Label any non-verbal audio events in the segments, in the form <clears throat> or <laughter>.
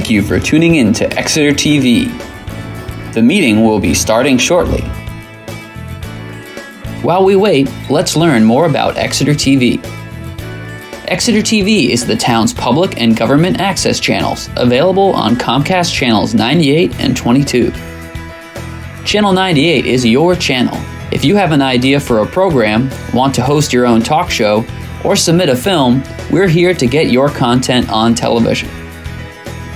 Thank you for tuning in to Exeter TV. The meeting will be starting shortly. While we wait, let's learn more about Exeter TV. Exeter TV is the town's public and government access channels, available on Comcast channels 98 and 22. Channel 98 is your channel. If you have an idea for a program, want to host your own talk show, or submit a film, we're here to get your content on television.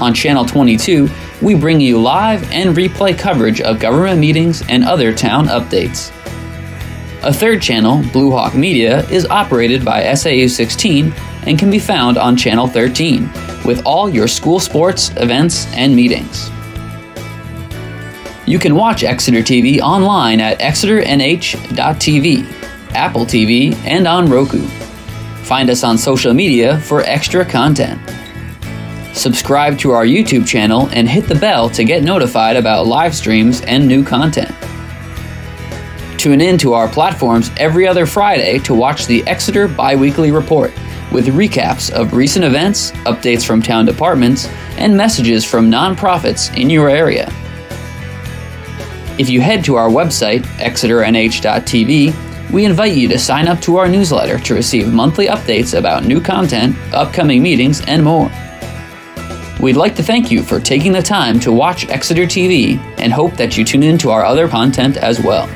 On Channel 22, we bring you live and replay coverage of government meetings and other town updates. A third channel, Blue Hawk Media, is operated by SAU 16 and can be found on Channel 13 with all your school sports, events, and meetings. You can watch Exeter TV online at exeternh.tv, Apple TV, and on Roku. Find us on social media for extra content. Subscribe to our YouTube channel and hit the bell to get notified about live streams and new content. Tune in to our platforms every other Friday to watch the Exeter Biweekly Report with recaps of recent events, updates from town departments, and messages from nonprofits in your area. If you head to our website, exeternh.tv, we invite you to sign up to our newsletter to receive monthly updates about new content, upcoming meetings, and more. We'd like to thank you for taking the time to watch Exeter TV and hope that you tune in to our other content as well.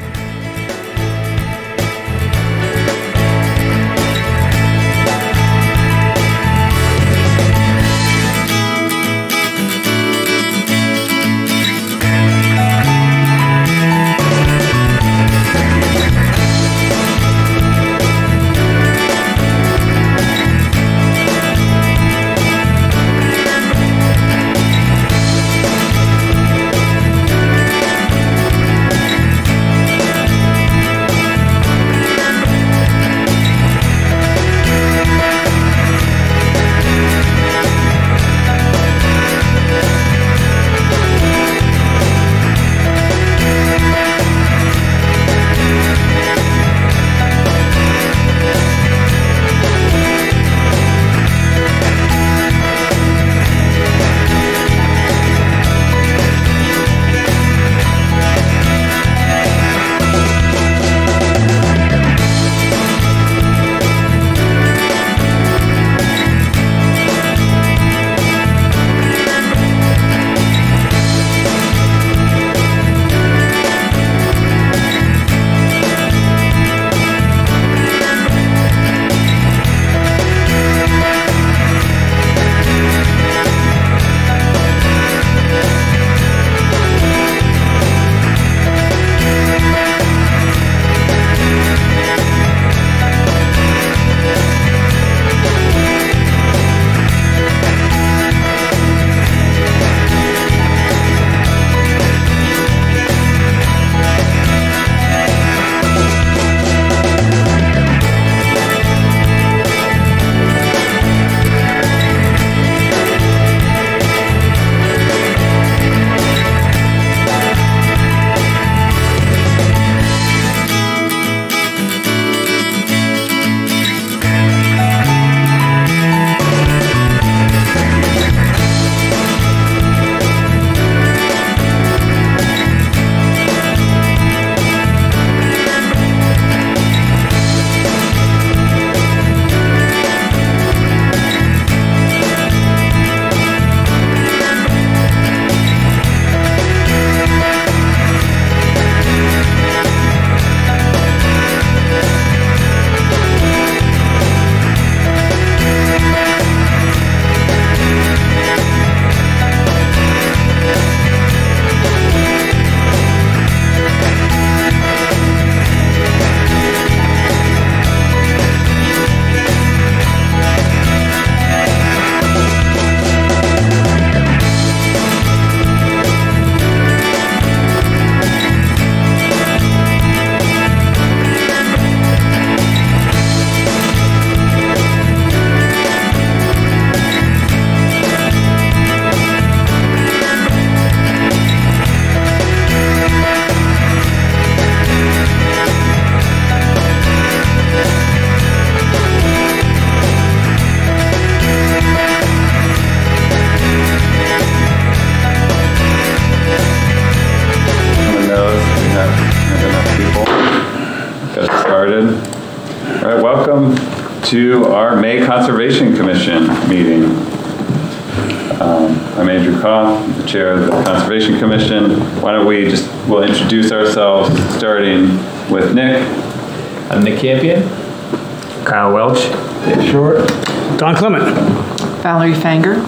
Fanger.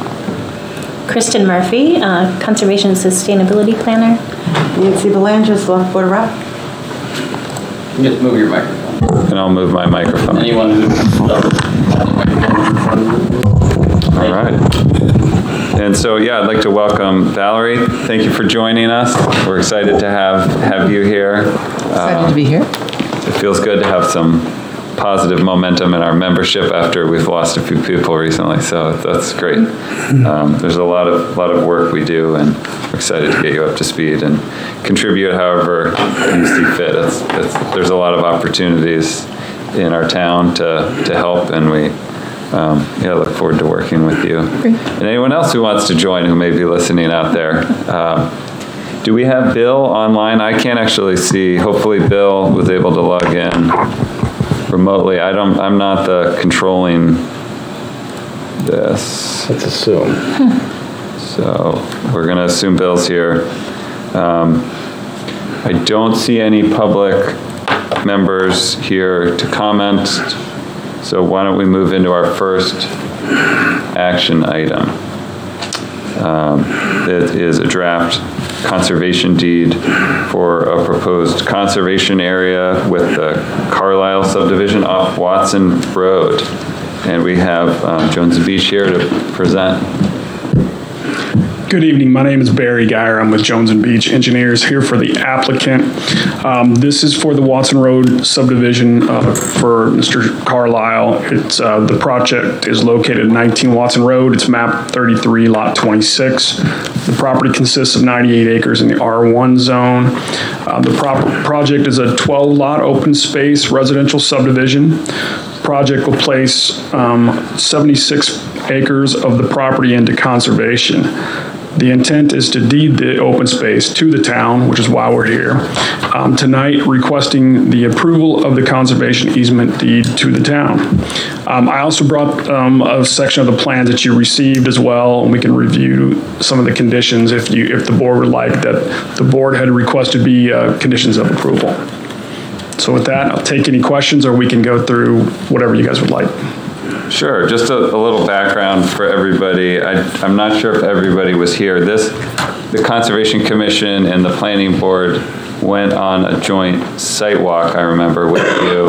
Kristen Murphy, uh, Conservation and Sustainability Planner. Nancy Belanger, Select Board Rep. You Just move your microphone. And I'll move my microphone. Anyone who. All right. And so, yeah, I'd like to welcome Valerie. Thank you for joining us. We're excited to have, have you here. Excited to be here. It feels good to have some positive momentum in our membership after we've lost a few people recently, so that's great. Um, there's a lot of lot of work we do, and we're excited to get you up to speed and contribute however you see fit. It's, it's, there's a lot of opportunities in our town to, to help, and we um, yeah look forward to working with you. And anyone else who wants to join who may be listening out there. Um, do we have Bill online? I can't actually see. Hopefully Bill was able to log in remotely. I don't, I'm not the controlling this. Let's assume. So we're going to assume Bill's here. Um, I don't see any public members here to comment. So why don't we move into our first action item? Um, It is a draft conservation deed for a proposed conservation area with the Carlisle subdivision off Watson Road. And we have um, Jones Beach here to present. Good evening. My name is Barry Gier. I'm with Jones and Beach Engineers here for the applicant. Um, This is for the Watson Road subdivision uh, for Mr. Carlisle. It's, uh, the project is located at 19 Watson Road. It's map 33, lot 26. The property consists of 98 acres in the R1 zone. Uh, The project is a 12-lot open space residential subdivision. Project will place um, 76 acres of the property into conservation. The intent is to deed the open space to the town, which is why we're here, um, tonight requesting the approval of the conservation easement deed to the town. Um, I also brought um, a section of the plans that you received as well, and we can review some of the conditions if you, if the board would like, that the board had requested be uh, conditions of approval. So with that, I'll take any questions, or we can go through whatever you guys would like. Sure, just a, a little background for everybody. I, I'm not sure if everybody was here. This, the Conservation Commission and the Planning Board went on a joint site walk, I remember, with you.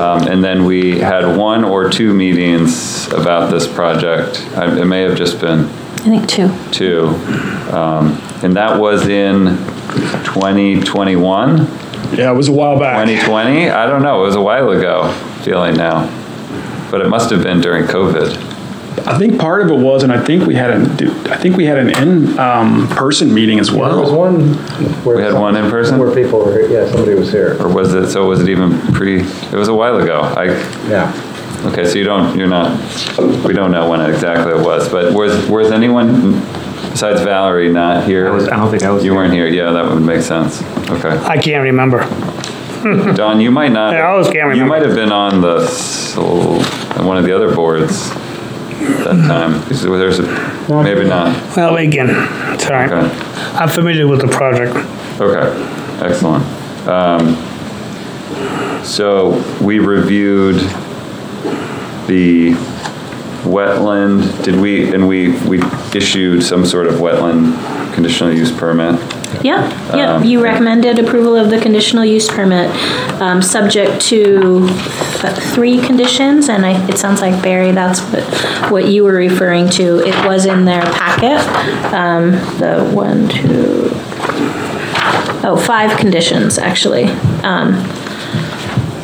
Um, and then we had one or two meetings about this project. I- It may have just been I think two. two. Um, and that was in 2021, Yeah, it was a while back. 2020? I don't know, it was a while ago, feeling now. But it must have been during COVID. I think part of it was, and I think we had a, I think we had an in-person um, meeting as well. There was well. one. where We had some- one in person? Where people were, Here. yeah, somebody was here. Or was it, so was it even pre, it was a while ago. I, Yeah. okay, so you don't, you're not, we don't know when exactly it was, but was, was anyone besides Valerie not here? I was- I don't think I was You here. weren't here, yeah, that would make sense. Okay. I can't remember. Don, you might not. Yeah, <laughs> I always can't remember. You might have been on the, so, one of the other boards that time. Is there- There's, a- maybe not. Well, again, it's all right. Okay. I'm familiar with the project. Okay, excellent. Um, So we reviewed the wetland, did we, and we, we issued some sort of wetland conditional use permit? Yep, Um. You recommended approval of the conditional use permit, um, subject to th- three conditions, and I, it sounds like Barry, that's what, what you were referring to. It was in their packet, um, the one, two, oh, five conditions, actually. Um,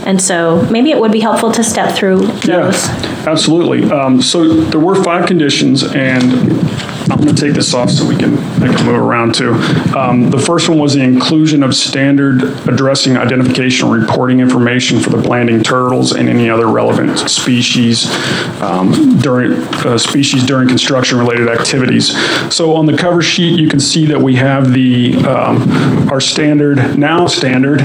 and so maybe it would be helpful to step through those. Yeah. Absolutely. Um, So there were five conditions, and I'm going to take this off so we can, I can move around too. Um, The first one was the inclusion of standard addressing identification reporting information for the blanding turtles and any other relevant species um, during, uh, species during construction-related activities. So on the cover sheet, you can see that we have the, um, our standard, now standard,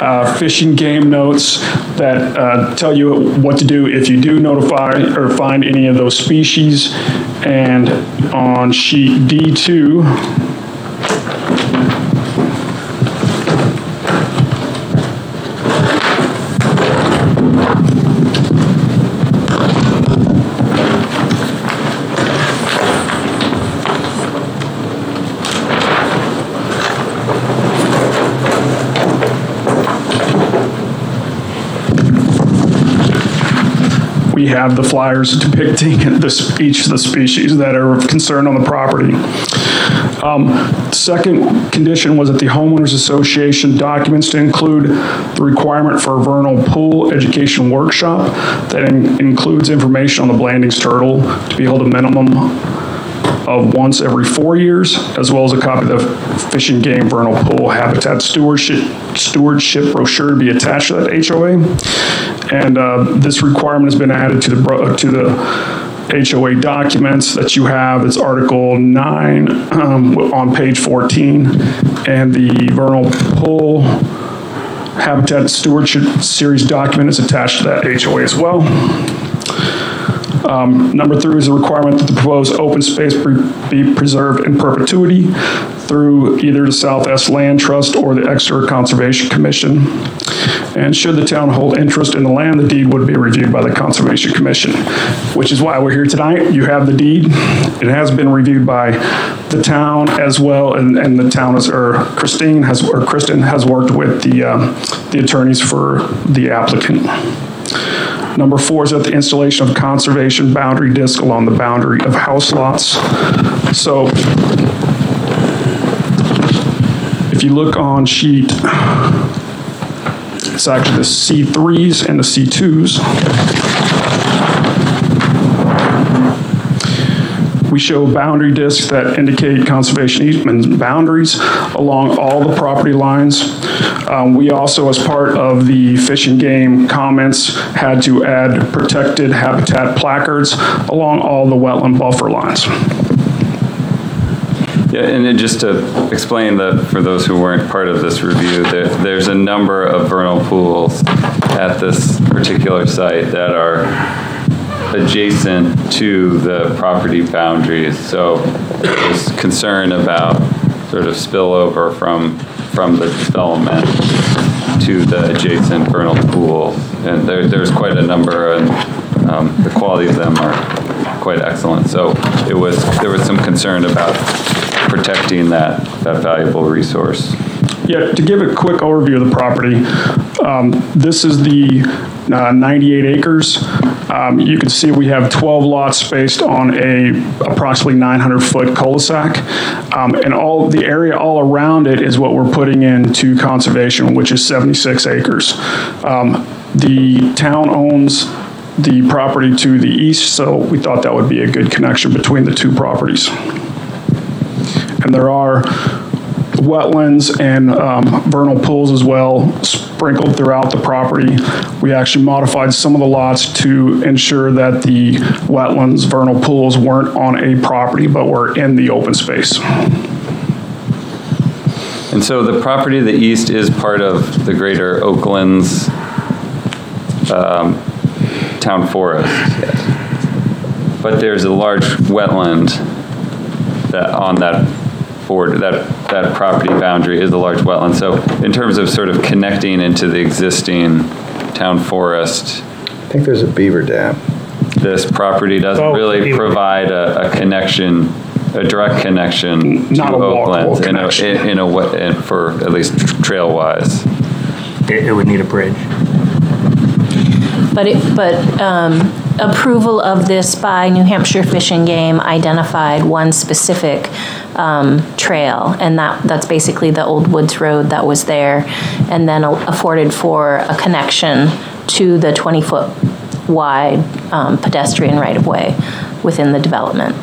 uh, Fish and Game notes that uh, tell you what to do if you do notify or find any of those species. And on sheet D2, have the flyers depicting the, each of the species that are of concern on the property. Um, Second condition was that the homeowners association documents to include the requirement for a vernal pool education workshop that in- includes information on the Blanding's turtle to be held a minimum of once every four years, as well as a copy of the Fish and Game Vernal Pool Habitat Stewardship, Stewardship brochure to be attached to that HOA. And uh, this requirement has been added to the, to the HOA documents that you have. It's Article 9 um, on page 14. And the Vernal Pool Habitat Stewardship Series document is attached to that HOA as well. Um, Number three is a requirement that the proposed open space be preserved in perpetuity through either the South Southeast Land Trust or the Exeter Conservation Commission. And should the town hold interest in the land, the deed would be reviewed by the Conservation Commission, which is why we're here tonight. You have the deed. It has been reviewed by the town as well, and, and the town is, or Christine has, or Kristen has worked with the, um, the attorneys for the applicant. Number four is at the installation of conservation boundary disc along the boundary of house lots. So if you look on sheet, it's actually the C3s and the C2s. We show boundary discs that indicate conservation easement boundaries along all the property lines. Um, We also, as part of the Fish and Game comments, had to add protected habitat placards along all the wetland buffer lines. And just to explain that, for those who weren't part of this review, there, there's a number of vernal pools at this particular site that are adjacent to the property boundaries. So there's concern about sort of spillover from, from the development to the adjacent vernal pool. And there, there's quite a number, and um, the quality of them are quite excellent. So it was, there was some concern about protecting that, that valuable resource. Yeah, to give a quick overview of the property, um, this is the uh, 98 acres. Um, You can see we have 12 lots spaced on a approximately 900-foot cul-de-sac. Um, And all, the area all around it is what we're putting into conservation, which is 76 acres. Um, The town owns the property to the east, so we thought that would be a good connection between the two properties. And there are wetlands and um, vernal pools as well sprinkled throughout the property. We actually modified some of the lots to ensure that the wetlands, vernal pools weren't on a property, but were in the open space. And so the property to the east is part of the greater Oaklands um, town forest. But there's a large wetland that, on that border, that, that property boundary is a large wetland. So in terms of sort of connecting into the existing town forest, I think there's a beaver dam. this property doesn't Oh, really maybe. provide a, a connection, a direct connection to Not a walkable Oakland in a, connection. in a, wa- in- for at least trail wise. It, it would need a bridge. But it, but um, approval of this by New Hampshire Fish and Game identified one specific um, trail, and that, that's basically the old Woods Road that was there, and then afforded for a connection to the 20-foot wide um, pedestrian right-of-way within the development.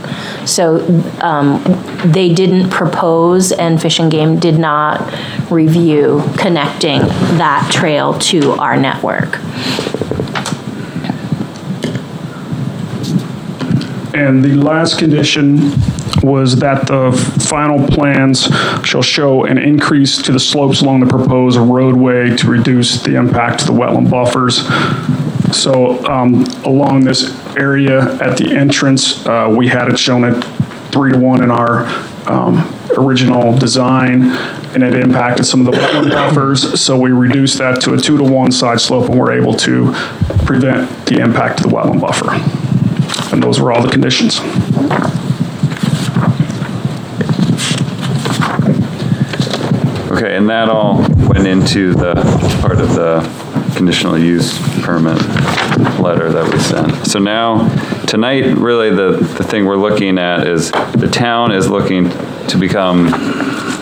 So um, they didn't propose, and Fish and Game did not review connecting that trail to our network. And the last condition was that the final plans shall show an increase to the slopes along the proposed roadway to reduce the impact to the wetland buffers. So um, along this area at the entrance, uh, we had it shown at three to one in our um, original design, and it impacted some of the wetland buffers. So we reduced that to a two to one side slope, and we're able to prevent the impact to the wetland buffer. And those were all the conditions. Okay, and that all went into the part of the conditional use permit letter that we sent. So now, tonight, really, the, the thing we're looking at is the town is looking to become,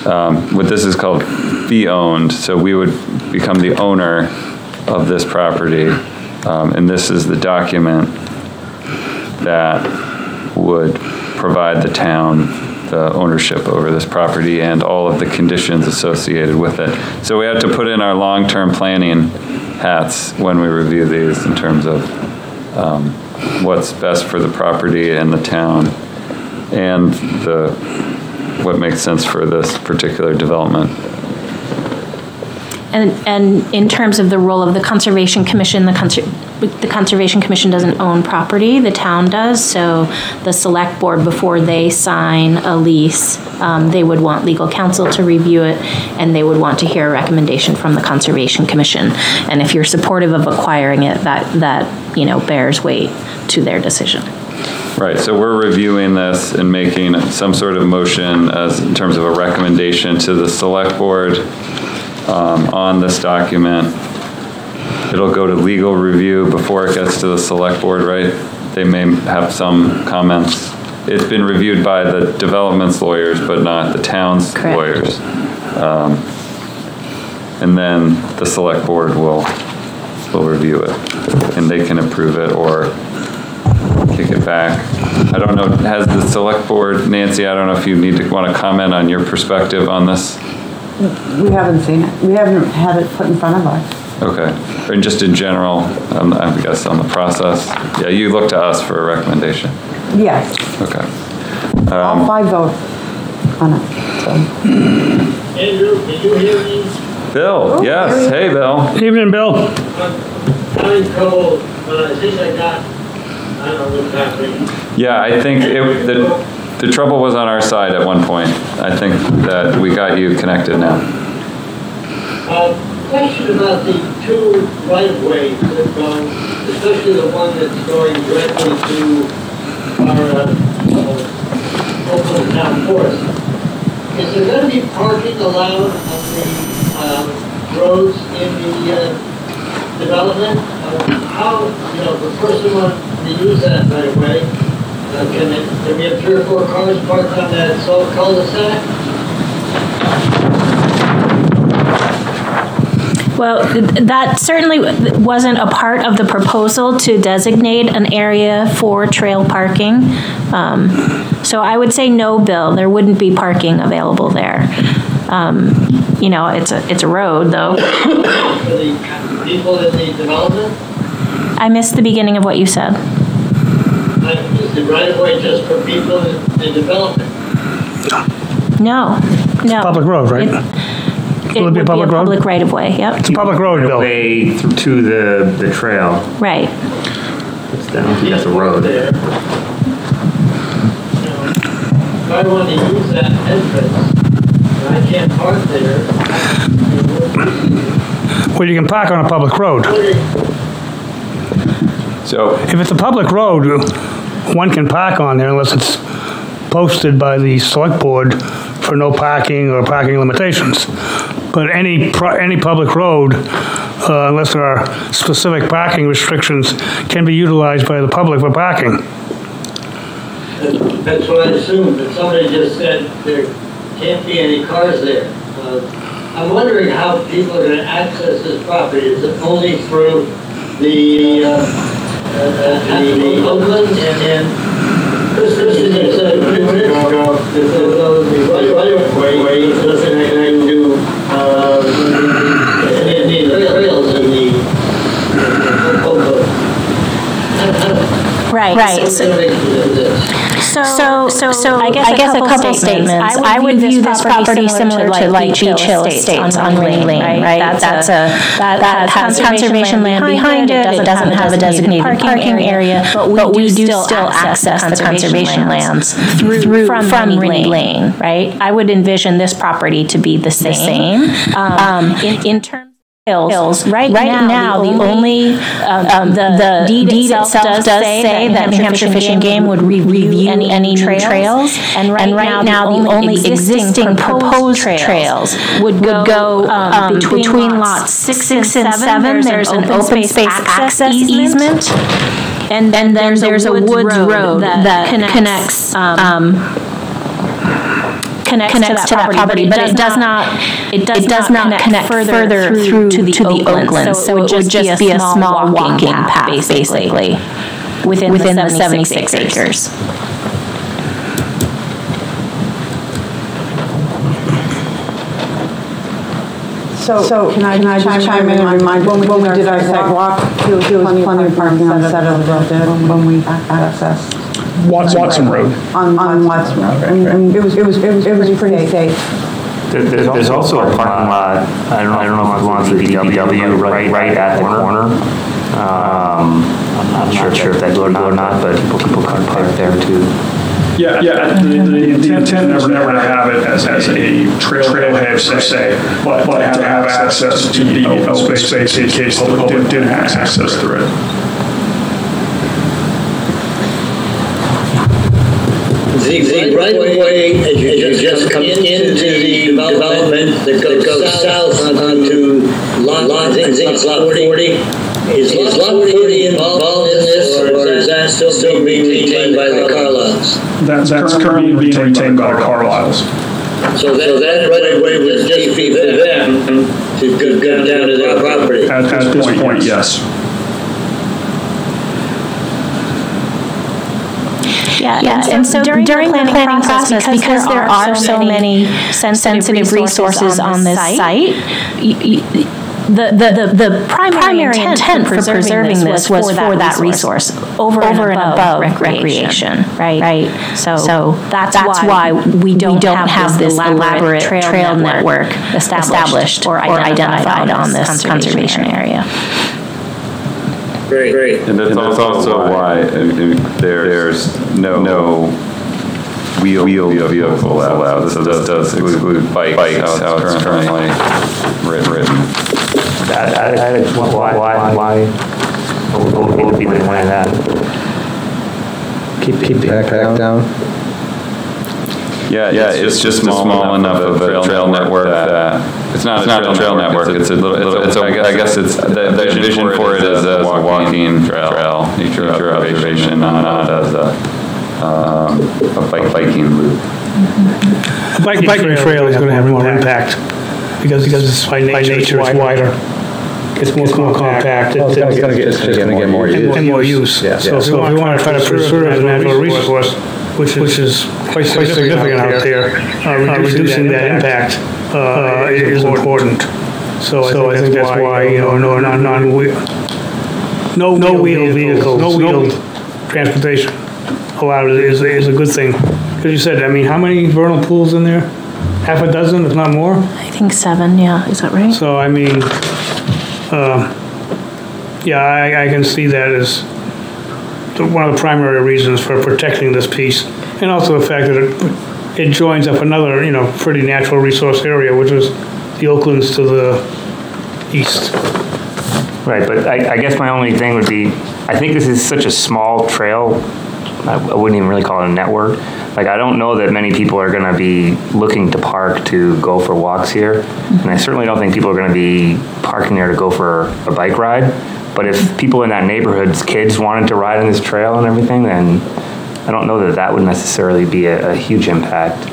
um, what this is called fee-owned, so we would become the owner of this property. Um, And this is the document that would provide the town the ownership over this property and all of the conditions associated with it. So we have to put in our long-term planning hats when we review these in terms of um, what's best for the property and the town and the, what makes sense for this particular development. And, and in terms of the role of the Conservation Commission, the the Conservation Commission doesn't own property, the town does, so the select board, before they sign a lease, um, they would want legal counsel to review it, and they would want to hear a recommendation from the Conservation Commission. And if you're supportive of acquiring it, that, that, you know, bears weight to their decision. Right, so we're reviewing this and making some sort of motion as, in terms of a recommendation to the select board um, on this document. It'll go to legal review before it gets to the select board, right? They may have some comments. It's been reviewed by the development's lawyers, but not the town's Correct. lawyers. Um, And then the select board will, will review it, and they can approve it or kick it back. I don't know, has the select board, Nancy, I don't know if you need to, want to comment on your perspective on this? We haven't seen it. We haven't had it put in front of us. Okay, and just in general, um, I guess on the process, yeah, you look to us for a recommendation, Yes, okay. all Um, five votes on it, so. Andrew, can you hear me? Bill, yes, hey, Bill. Evening, Bill. I'm in trouble, but I think I got, I don't know what's happening. Yeah, I think it, the, the trouble was on our side at one point. I think that we got you connected now. Uh, question about the two right-of-ways that go, especially the one that's going directly to our, uh, uh, Oakland Town Forest. Is there gonna be parking allowed on the, um, roads in the, uh, development? Uh, How, you know, the person want to use that right away, uh, can it, can we have three or four cars parked on that so cul-de-sac? Well, that certainly wasn't a part of the proposal to designate an area for trail parking. Um, So I would say no, Bill, there wouldn't be parking available there. Um, You know, it's a, it's a road, though. For <coughs> the people in the development? I missed the beginning of what you said. Is the right of way just for people in the development? No, no. Public road, right? It Will it be a would be a public road? public right-of-way, yep, It's a public road, Bill. Way th- to the, the trail. right. It's down, that's a road. There. You know, If I want to use that entrance, and I can't park there, I- Well, you can park on a public road. So, If it's a public road, one can park on there unless it's posted by the select board for no parking or parking limitations. But any, any public road, uh, unless there are specific parking restrictions, can be utilized by the public for parking. That's what I assumed, but somebody just said there can't be any cars there. Uh, I'm wondering how people are gonna access this property. Is it only through the uh, the Oakland and, and this, this is a, uh, uh, the right of way, doesn't connect to, uh, the, the trails in the, uh, Oakland. Right. Right. So, so, so I guess a couple statements. I would view this property similar to like Beach Hill Estates on Ring Lane, right? That's a, that has conservation land behind it, it doesn't have a designated parking area, but we do still access the conservation lands through, from Ring Lane, right? I would envision this property to be the same. Um, in, in terms Hills. Right, now, the only, um, the deed itself does say that New Hampshire Fish and Game would review any new trails. And right now, the only existing proposed trails would go um, between lots six and seven. There's an open space access easement. And then there's a woods road that connects, um, connects, connects to that property, but it does not, it does not connect further through to the Oakland. So it would just be a small walking path, basically, within the 76 acres. So, so can I, can I just chime in and remind, when we, when we did our site walk, there was plenty of parking on the side of the road there when we accessed. Watson Watson Road. On, on Watson Road. And, and it was, it was, it was, it was pretty safe. There- There's, there's also a parking lot, I don't, I don't know if it belongs to the DPW, right, right at the corner. Um, I'm not sure sure if that's legal or not, but people, people can park there too. Yeah, yeah, the, the the intent never, never to have it as, as a trailhead per se, but, but to have access to the open space in case the public didn't have access through it. The, the right of way, as you, as you just come into the development that goes south onto lot, I think it's lot forty. Is lot forty involved in this, or is that still being retained by the Carlisles? That's, that's currently being retained by the Carlisles. So that, that right away way would just be for them to go go down to their property. At, at this point, yes. Yeah, and so during the planning process, because there are so many sensitive resources on this site, y- y- the, the, the primary intent for preserving this was for that resource, over and above recreation, right? Right, so that's why we don't have this elaborate trail network established or identified on this conservation area. Great, great. And that's also why there's no, no wheel, wheel vehicle allowed. So this does exclude bikes, how it's currently written. I, I, I- why, why, why, what would be the that? Keep, keep the Back, back down. Yeah, yeah, it's just small enough of a trail network that, it's not a trail network, it's a little, it's a, I guess it's, the the vision for it is as a walking trail, nature observation, not as a, um, a bike- biking loop. Biking biking trail is going to have more impact because, because it's by nature it's wider. It's more compact. Well, It's gonna get, it's gonna get more use. And more use. Yeah, So yeah. so if we want to try to preserve the natural resource, which is quite significant out there, uh, reducing that impact uh, is important. So I think that's why, you know, no, non, non, no, no wheeled vehicles, no wheeled transportation allowed is, is a good thing. Because you said, I mean, how many vernal pools in there? Half a dozen, if not more? I think seven, yeah, is that right? So, I mean, uh, yeah, I, I can see that as the- one of the primary reasons for protecting this piece. And also the fact that it, it joins up another, you know, pretty natural resource area, which is the Oaklands to the east. Right, but I, I guess my only thing would be, I think this is such a small trail, I I wouldn't even really call it a network. Like, I don't know that many people are gonna be looking to park to go for walks here. And I certainly don't think people are gonna be parking there to go for a bike ride. But if people in that neighborhood's kids wanted to ride on this trail and everything, then I don't know that that would necessarily be a, a huge impact.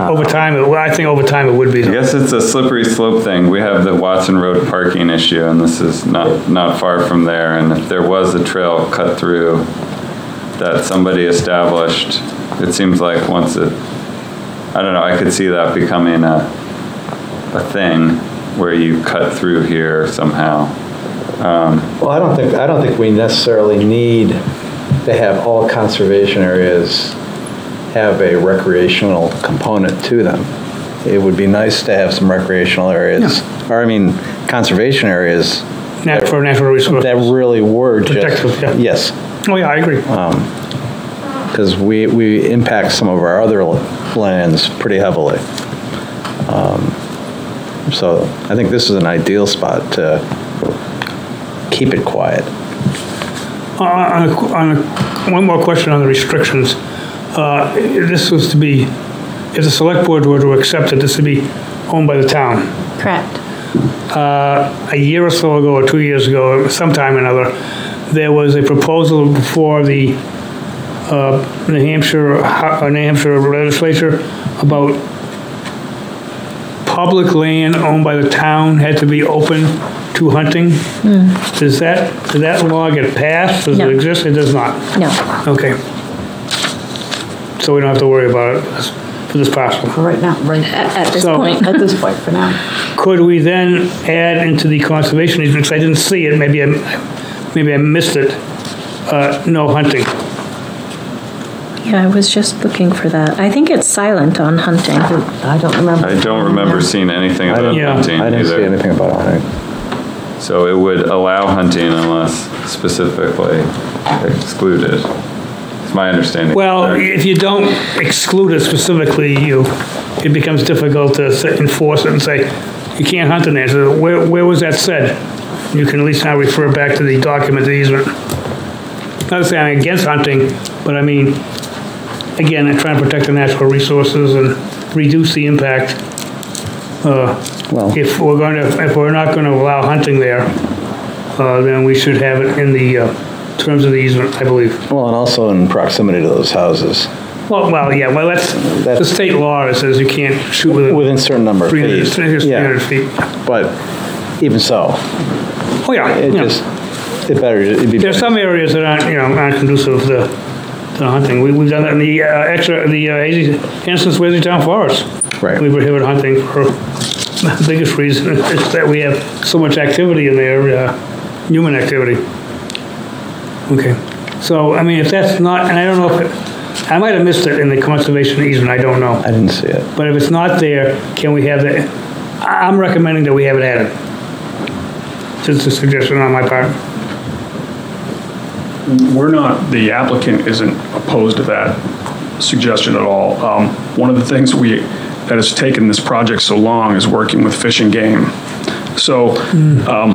Uh, over time, it- I think over time it would be. I guess it's a slippery slope thing. We have the Watson Road parking issue, and this is not, not far from there. And if there was a trail cut through that somebody established, it seems like once it, I don't know, I could see that becoming a, a thing where you cut through here somehow. Well, I don't think, I don't think we necessarily need to have all conservation areas have a recreational component to them. It would be nice to have some recreational areas, or I mean, conservation areas Nat- For natural resources. that really were just. Protective, yeah. Yes, Oh, yeah, I agree. because we, we impact some of our other lands pretty heavily. Um, So I think this is an ideal spot to keep it quiet. Uh, On, a- on, a- one more question on the restrictions. Uh, This was to be, if the select board were to accept it, this would be owned by the town. Correct. a year or so ago, or two years ago, sometime or another, there was a proposal before the uh, New Hampshire, uh, New Hampshire legislature about public land owned by the town had to be open to hunting. Does that, did that law get passed? Does it exist? It does not? No. Okay. So we don't have to worry about it for this parcel. For right now, right, At at this So- point. at this point, for now. <laughs> Could we then add into the conservation easement, 'cause I didn't see it, maybe I, maybe I missed it, uh, no hunting? Yeah, I was just looking for that. I think it's silent on hunting. I don't remember. I don't remember seeing anything I about didn't, Yeah. hunting I didn't see either. anything about hunting. So it would allow hunting unless specifically excluded. It's my understanding. Well, if you don't exclude it specifically, you, it becomes difficult to enforce it and say, you can't hunt in there. So where, where was that said? You can at least now refer back to the document, the easement. Not to say I'm against hunting, but I mean, again, I'm trying to protect the natural resources and reduce the impact. Uh, Well- If we're going to, if we're not going to allow hunting there, uh, then we should have it in the uh, terms of the easement, I believe. Well, and also in proximity to those houses, Well, well, yeah, well, that's, the That's- state law that says you can't shoot within within a certain number of 300, feet. 300 Yeah, feet. but even so, Oh, yeah, it yeah. just, it better, it'd be. There's some areas that aren't, you know, aren't conducive to, to hunting. We, we've done that in the, uh, extra, the, uh, Hazy, Swasey Town Forest. Right. We prohibit hunting for, the biggest reason <laughs> is that we have so much activity in there, uh, human activity. Okay, so, I mean, if that's not, and I don't know if it, I might have missed it in the conservation easement, I don't know. I didn't see it. But if it's not there, can we have that? I- I'm recommending that we have it added. Just a suggestion on my part. We're not, the applicant isn't opposed to that suggestion at all. Um, One of the things we, that has taken this project so long is working with Fish and Game. So um,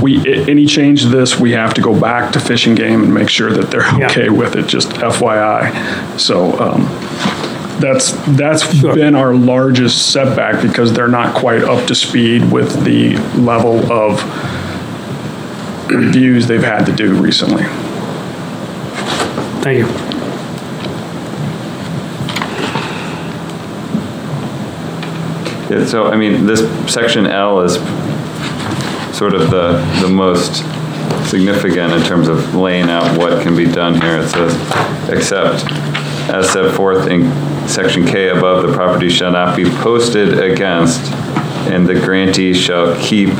we, any change to this, we have to go back to Fish and Game and make sure that they're Yeah. okay with it, just FYI. So um, that's, that's been our largest setback because they're not quite up to speed with the level of reviews they've had to do recently. Thank you. Yeah, so, I mean, this section L is sort of the, the most significant in terms of laying out what can be done here. It says, except as set forth in section K above, the property shall not be posted against, and the grantee shall keep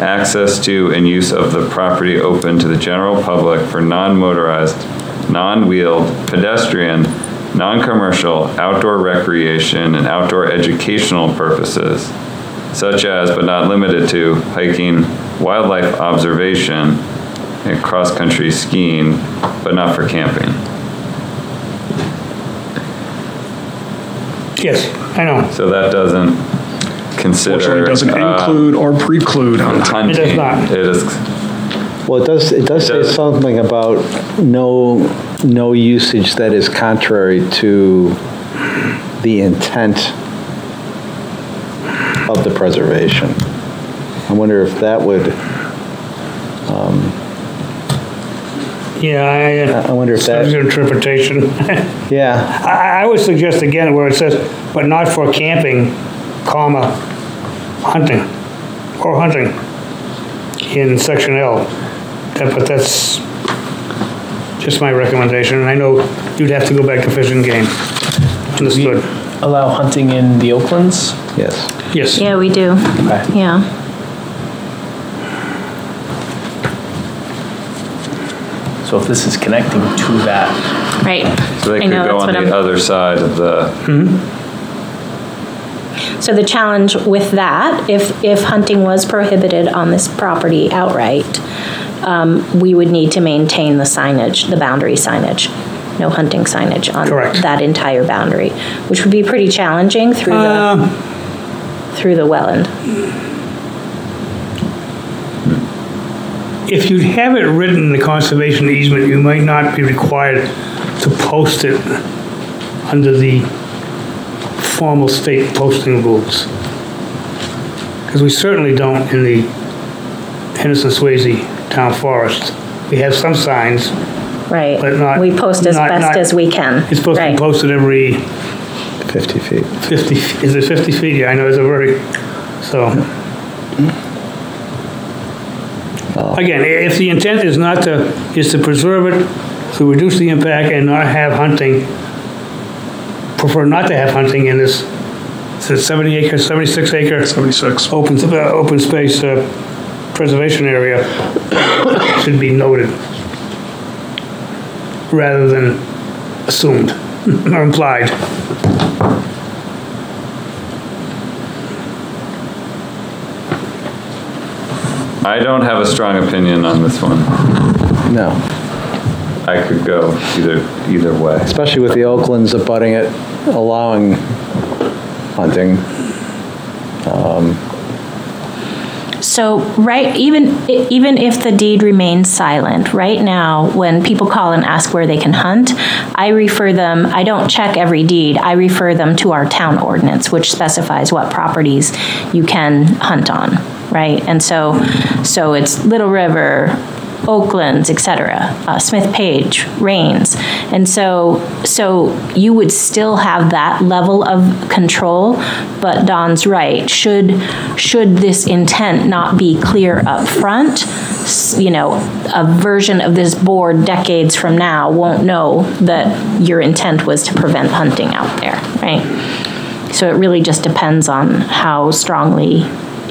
access to and use of the property open to the general public for non-motorized, non-wheeled, pedestrian, non-commercial, outdoor recreation, and outdoor educational purposes, such as but not limited to hiking, wildlife observation, and cross-country skiing, but not for camping. Yes, I know. So that doesn't consider. Fortunately, it doesn't uh, include or preclude hunting. hunting. It does not. It is, Well, it does, it does It say something about no, no usage that is contrary to the intent of the preservation. I wonder if that would, um, Yeah, I, I wonder if that, to interpretation. <laughs> yeah, I, I would suggest again where it says, but not for camping, comma, hunting, or hunting in section L. That- But that's just my recommendation, and I know you'd have to go back to Fish and Game. Understood. Allow hunting in the Oaklands? Yes. Yes. Yeah, we do. Okay. Yeah. So if this is connecting to that, Right. So they I could know, go that's on what the I'm- other side of the, mm-hmm. So the challenge with that, if, if hunting was prohibited on this property outright, um, we would need to maintain the signage, the boundary signage. No hunting signage on Correct. that entire boundary, which would be pretty challenging through the, Um, through the wetland. If you have it written in the conservation easement, you might not be required to post it under the formal state posting rules. Because we certainly don't in the Henderson Swasey Town Forest. We have some signs, Right. But not- We post as not- best not- as we can. it's supposed to be Right. posted every 50 feet. 50, is it 50 feet? Yeah, I know, it's a very, so. Again, i- if the intent is not to, is to preserve it, to reduce the impact and not have hunting, prefer not to have hunting in this, is it 70 acre, 76 acre? 76. Open, uh, open space uh, preservation area should be noted rather than assumed <laughs> or implied. I don't have a strong opinion on this one. No, I could go either, either way. especially with the Oaklands abutting it, allowing hunting. Um, So, right, even, even if the deed remains silent, right now, when people call and ask where they can hunt, I refer them, I don't check every deed, I refer them to our town ordinance, which specifies what properties you can hunt on, right? And so, so it's Little River, Oaklands, etc., uh, Smith Page, Raynes. And so, so you would still have that level of control, but Don's right. Should, should this intent not be clear up front, you know, a version of this board decades from now won't know that your intent was to prevent hunting out there, right? So it really just depends on how strongly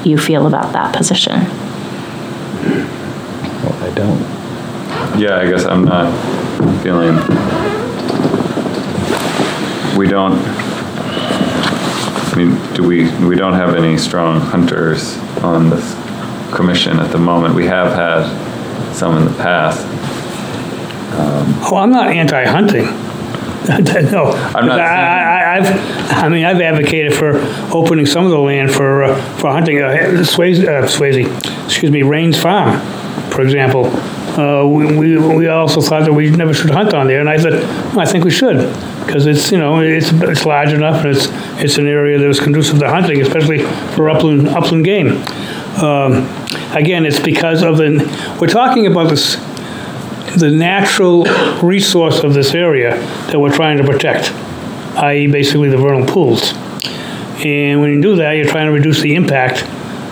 you feel about that position. I don't. Yeah, I guess I'm not feeling, we don't, I mean, do we, we don't have any strong hunters on this commission at the moment. We have had some in the past. Oh, I'm not anti-hunting. <laughs> No. I'm not I, I, I've, I mean, I've advocated for opening some of the land for, uh, for hunting, uh, Swasey, uh, Swasey, excuse me, Raynes Farm, for example. Uh, we, we, we also thought that we never should hunt on there, and I said, "Well, I think we should, because it's, you know, it's, it's large enough, and it's, it's an area that is conducive to hunting, especially for upland, upland game. Um, Again, it's because of the, we're talking about this, the natural resource of this area that we're trying to protect, i.e. basically the vernal pools. And when you do that, you're trying to reduce the impact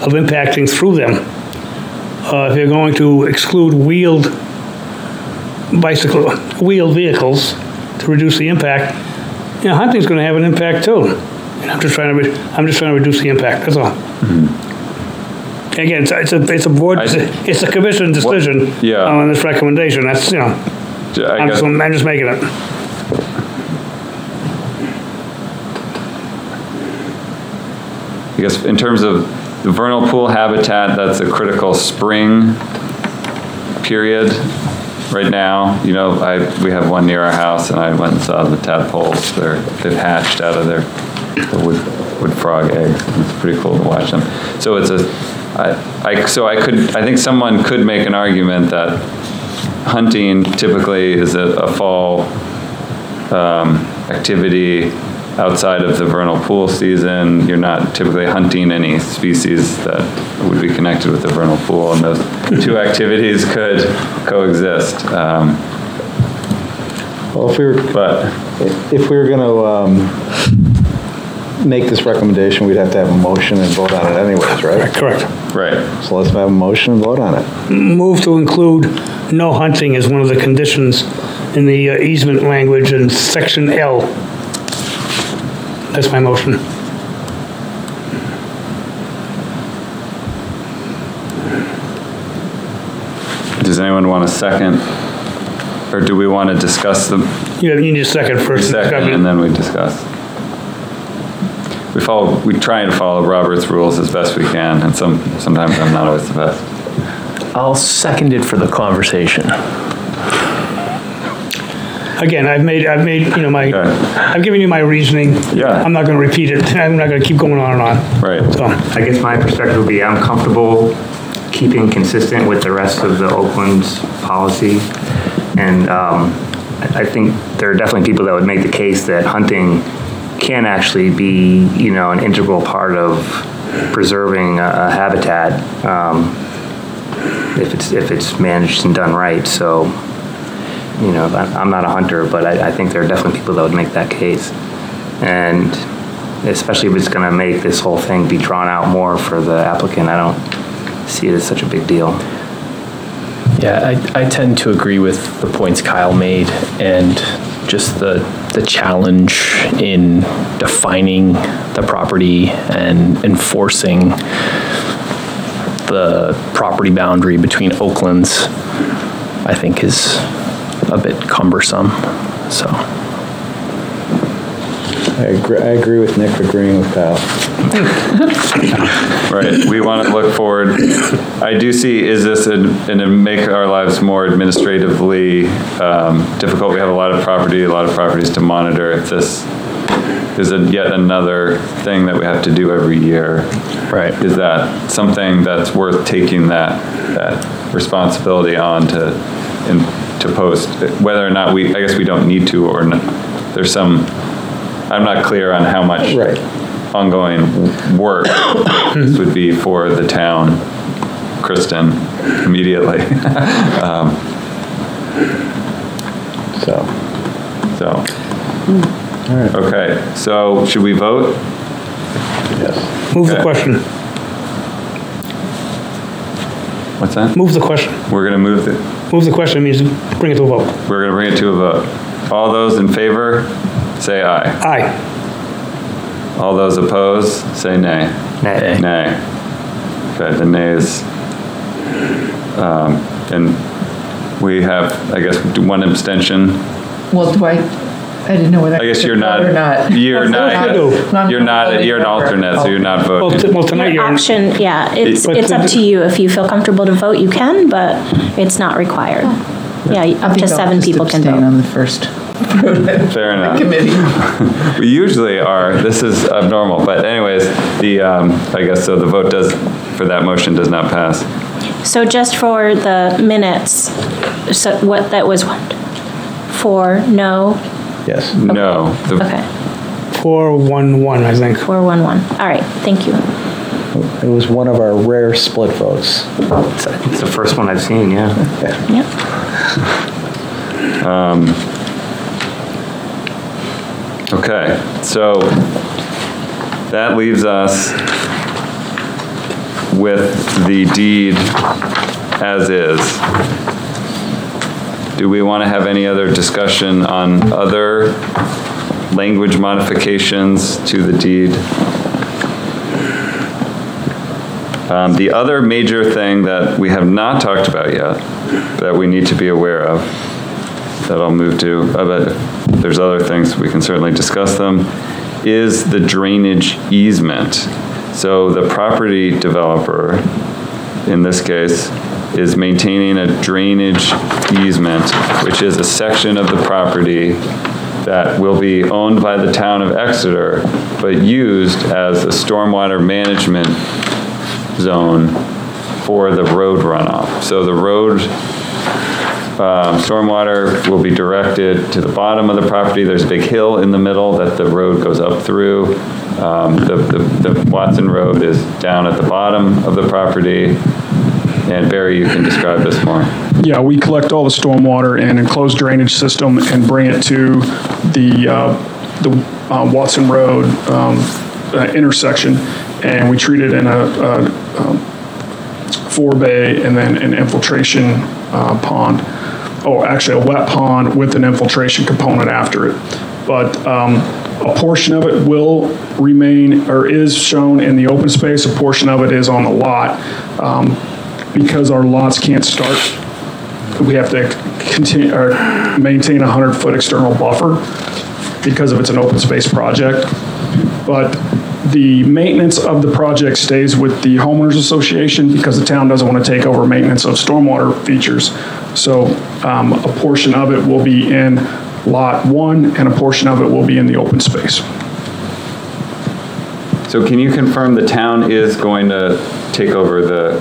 of impacting through them. Uh, if you're going to exclude wheeled bicycle, wheeled vehicles to reduce the impact, you know, hunting's gonna have an impact too. And I'm just trying to, re- I'm just trying to reduce the impact, that's all. Again, it's, a- it's a, it's a board, I- it's a commission decision yeah. on this recommendation, that's, you know, I I'm just, I'm just making it. I guess in terms of the vernal pool habitat, that's a critical spring period right now. You know, I, we have one near our house and I went and saw the tadpoles. They're, they've hatched out of their the wood, wood frog eggs. It's pretty cool to watch them. So it's a, I, I, so I could, I think someone could make an argument that hunting typically is a, a fall um, activity outside of the vernal pool season. You're not typically hunting any species that would be connected with the vernal pool, and those two activities could coexist. Um, Well, if we were, but if we were going to make this recommendation, we'd have to have a motion and vote on it anyways, right? Correct. Right. So let's have a motion and vote on it. Move to include no hunting as one of the conditions in the uh, easement language in section L. That's my motion. Does anyone want a second? Or do we want to discuss the Yeah, you need a second first. second and then we discuss? We follow, we try and follow Robert's rules as best we can, and some, sometimes I'm not always the best. I'll second it for the conversation. Again, I've made, I've made, you know, my, Okay. I've given you my reasoning. Yeah. I'm not gonna repeat it. <laughs> I'm not gonna keep going on and on. Right. So, I guess my perspective would be I'm comfortable keeping consistent with the rest of the Oakland's policy. And um, I I think there are definitely people that would make the case that hunting can actually be, you know, an integral part of preserving a a habitat um, if it's, if it's managed and done right. So, you know, I'm not a hunter, but I I think there are definitely people that would make that case. And especially if it's going to make this whole thing be drawn out more for the applicant, I don't see it as such a big deal. Yeah, I, I tend to agree with the points Kyle made and just the, the challenge in defining the property and enforcing the property boundary between Oaklands, I think is a bit cumbersome, so. I agree, I agree with Nick agreeing with Kyle. <laughs> Right, we want to look forward. I do see, is this, an- and to make our lives more administratively um, difficult, we have a lot of property, a lot of properties to monitor. If this is a- yet another thing that we have to do every year. Right. Is that something that's worth taking that, that responsibility on to, and to post? Whether or not we, I guess we don't need to, or not. there's some, I'm not clear on how much Right. ongoing work this would be for the town, Kristen, immediately. <laughs> Um, So, So, all right, okay, so should we vote? yes. move the Okay. question. What's that? Move the question. We're gonna move the, Move the question means bring it to a vote. we're gonna bring it to a vote. All those in favor, say aye. Aye. All those opposed, say nay. Nay. Nay. Okay, the nays. Um, And we have, I guess, one abstention. Well, do I, I didn't know whether. I guess you're vote not, Or not. you're not, you do. you're not, you're an alternate, so you're not Well, t- voting. well, tonight Your you're. option, yeah, it's, But it's up to you. If you feel comfortable to vote, you can, but it's not required. Yeah, up to seven just people can abstain vote. on the first Fair <laughs> enough. committee. <laughs> We usually are, this is abnormal, but anyways, the, um, I guess, so the vote does, for that motion does not pass. So just for the minutes, so what, that was what? Four, no? Yes. No. the- Okay, Four, one, one, I think. four, one, one. All right, thank you. It was one of our rare split votes. It's it's the first one I've seen, yeah. Yep. Um, okay, so that leaves us with the deed as is. Do we want to have any other discussion on other language modifications to the deed? Um, The other major thing that we have not talked about yet, that we need to be aware of, that I'll move to, uh, but there's other things, we can certainly discuss them, is the drainage easement. So the property developer, in this case, is maintaining a drainage easement, which is a section of the property that will be owned by the town of Exeter, but used as a stormwater management zone for the road runoff. So the road um, stormwater will be directed to the bottom of the property. There's a big hill in the middle that the road goes up through. Um, The the- the Watson Road is down at the bottom of the property. And Barry, you can describe this more. Yeah, we collect all the stormwater in enclosed drainage system and bring it to the, uh, the uh, Watson Road um, uh, intersection, and we treat it in a, a, um, forebay and then an infiltration uh, pond. Oh, actually, a wet pond with an infiltration component after it. But um, a portion of it will remain, or is shown in the open space, a portion of it is on the lot. Um, Because our lots can't start, we have to continue, or maintain a 100-foot external buffer because if it's an open space project. But the maintenance of the project stays with the homeowners association because the town doesn't want to take over maintenance of stormwater features. So um, a portion of it will be in Lot 1 and a portion of it will be in the open space. So can you confirm the town is going to take over the,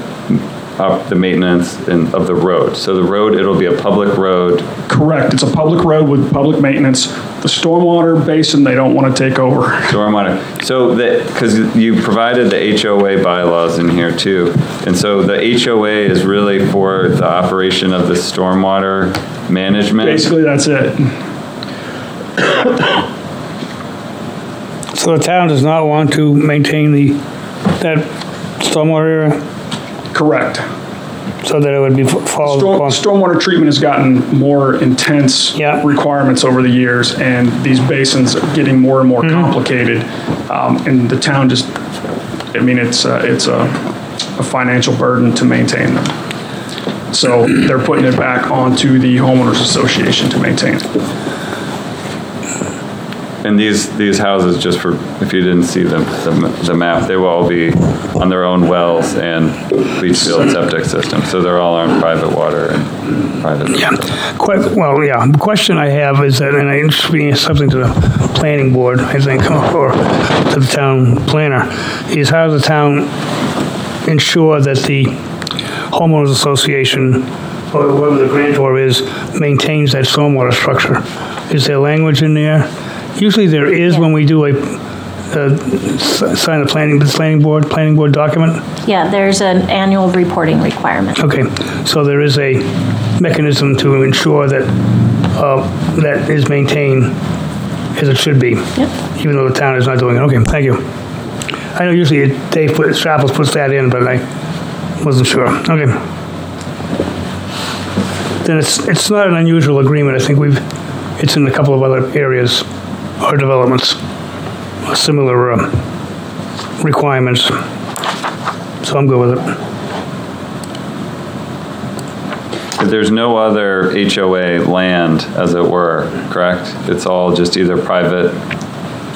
uh, the maintenance and of the road? So the road, it'll be a public road. Correct, it's a public road with public maintenance. The stormwater basin, they don't want to take over. Stormwater. So that, because you provided the HOA bylaws in here too. And so the HOA is really for the operation of the stormwater management? Basically, that's it. So the town does not want to maintain the, that stormwater area, Correct. so that it would be fo- followed Storm- upon? Stormwater treatment has gotten more intense Yeah. requirements over the years, and these basins are getting more and more complicated. Um, And the town just, I mean, it's, uh, it's a a financial burden to maintain them. So they're putting it back onto the homeowners association to maintain it. And these, these houses, just for, if you didn't see the, the the map, they will all be on their own wells and leach field septic systems. So they're all on private water and private. Yeah, quite, well, yeah, the question I have is that, and it should be something to the planning board, I think, <laughs> or to the town planner, is how does the town ensure that the homeowners association, or whoever the grantor is, maintains that stormwater structure? Is there language in there? Usually there is when we do a, uh, s- sign the planning, the planning board, planning board document. Yeah, there's an annual reporting requirement. Okay, so there is a mechanism to ensure that, uh, that is maintained as it should be? Yep. Even though the town is not doing it? Okay, thank you. I know usually Dave put- Sharples puts that in, but I wasn't sure. Okay. Then it's, it's not an unusual agreement. I think we've, it's in a couple of other areas or developments, similar um, requirements. So I'm good with it. There's no other HOA land, as it were, correct? It's all just either private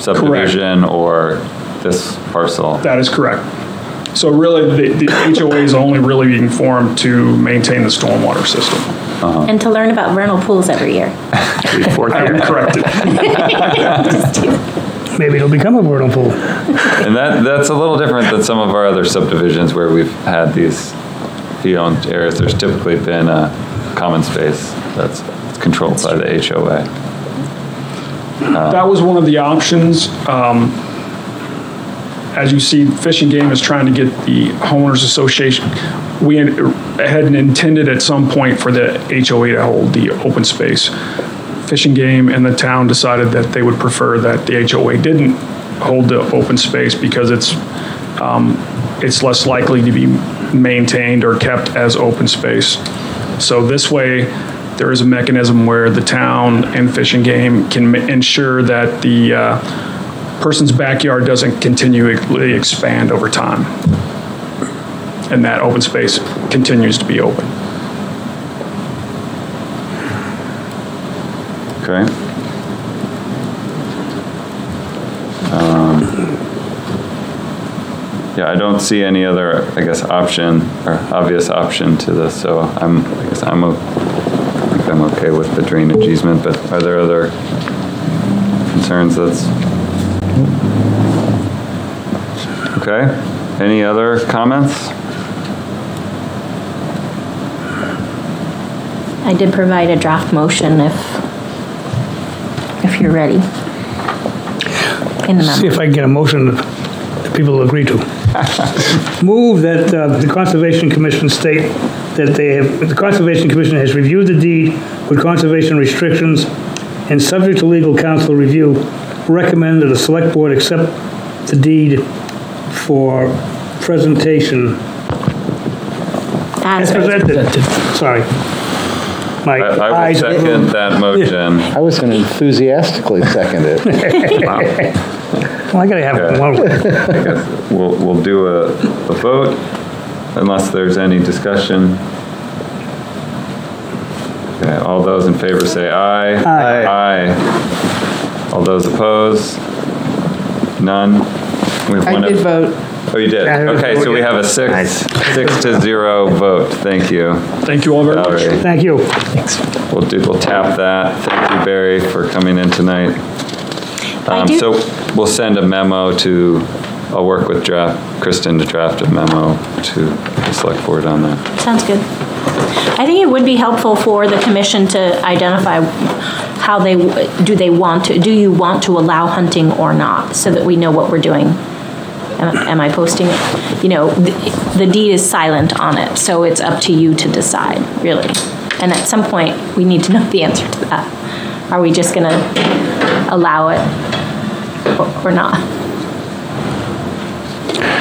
subdivision or this parcel? That is correct. So really, the the HOA is only really being formed to maintain the stormwater system. And to learn about vernal pools every year. <laughs> I am corrected. <laughs> Maybe it'll become a vernal pool. And that, that's a little different than some of our other subdivisions where we've had these fee-owned areas. There's typically been a common space that's controlled by the HOA. That was one of the options. Um, As you see, Fish and Game is trying to get the homeowners association. We had intended at some point for the HOA to hold the open space. Fish and Game and the town decided that they would prefer that the HOA didn't hold the open space because it's, um, it's less likely to be maintained or kept as open space. So this way, there is a mechanism where the town and Fish and Game can ensure that the uh, person's backyard doesn't continually expand over time. And that open space continues to be open. Okay? Um, Yeah, I don't see any other, I guess, option or obvious option to this, so I'm, I guess I'm, o- I think I'm okay with the drainage easement, but are there other concerns that's? Okay, any other comments? I did provide a draft motion if, if you're ready. In the See if I can get a motion that that people will agree to. <laughs> Move that uh, the Conservation Commission state that they have, the Conservation Commission has reviewed the deed with conservation restrictions and subject to legal counsel review, recommend that the select board accept the deed for presentation as presented. Sorry. My I I will eyes. second that motion. I was going to enthusiastically second it. <laughs> Well, I gotta have Okay. one. I guess We'll, we'll do a, a vote unless there's any discussion. Okay, all those in favor say aye. Aye. Aye. All those opposed? None? We have I one did ab- vote. Oh, you did? Okay, so we have a six, six to zero vote. Thank you. Thank you all very much. Valerie. Thank you. We'll do, we'll tap that. Thank you, Barry, for coming in tonight. I Um, do- So we'll send a memo to, I'll work with draft, Kristen to draft a memo to the select board on that. Sounds good. I think it would be helpful for the commission to identify how they, do they want to, do you want to allow hunting or not, so that we know what we're doing. Am am I posting, it? you know, the the deed is silent on it, so it's up to you to decide, really. And at some point, we need to know the answer to that. Are we just gonna allow it or- or not?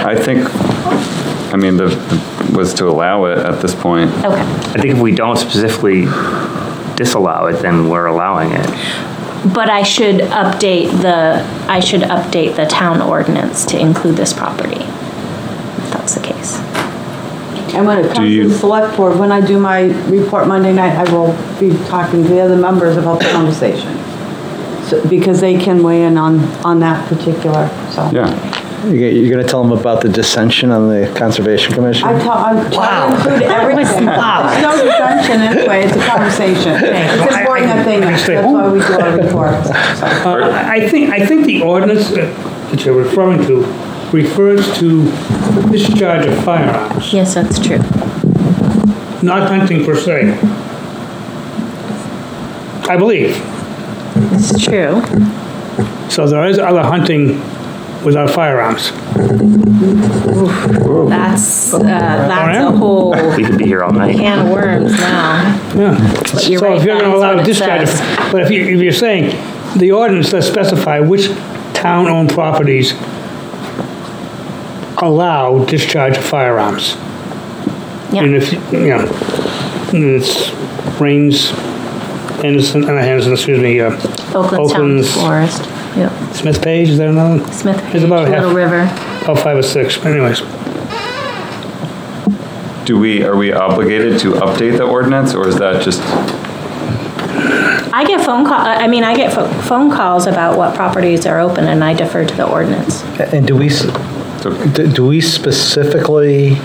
I think, I mean, the, the- was to allow it at this point. Okay. I think if we don't specifically disallow it, then we're allowing it. But I should update the, I should update the town ordinance to include this property, if that's the case. And when it comes to you- the select board, when I do my report Monday night, I will be talking to the other members about the conversation. So, because they can weigh in on, on that particular, so. Yeah. You- You're going to tell them about the dissension on the Conservation Commission? I tell, I try to include everything. There's no dissension anyway, it's a conversation. It's important that they know, that's why we do our <laughs> reports. Uh, I think, I think the ordinance that that you're referring to refers to discharge of firearms, Yes, that's true. not hunting per se. I believe. It's true. So there is other hunting without firearms. That's, uh, that's a whole We could be here all night. can of worms now. Yeah. But you're So right, if you're that going to is allow what it discharge, of- says. but if you, if you're saying the ordinance does specify which town-owned properties allow discharge of firearms. Yeah. And if, you know, and it's Raynes, Anderson, uh, Anderson, excuse me, uh, Oakland's Town Oakland's- Forest, yep. Smith Page, is there another? one? Smith There's Page, about half- Little River. About five or six, but anyways. Do we, are we obligated to update the ordinance or is that just, I get phone call, I mean, I get pho- phone calls about what properties are open and I defer to the ordinance. And do we, s- do do we specifically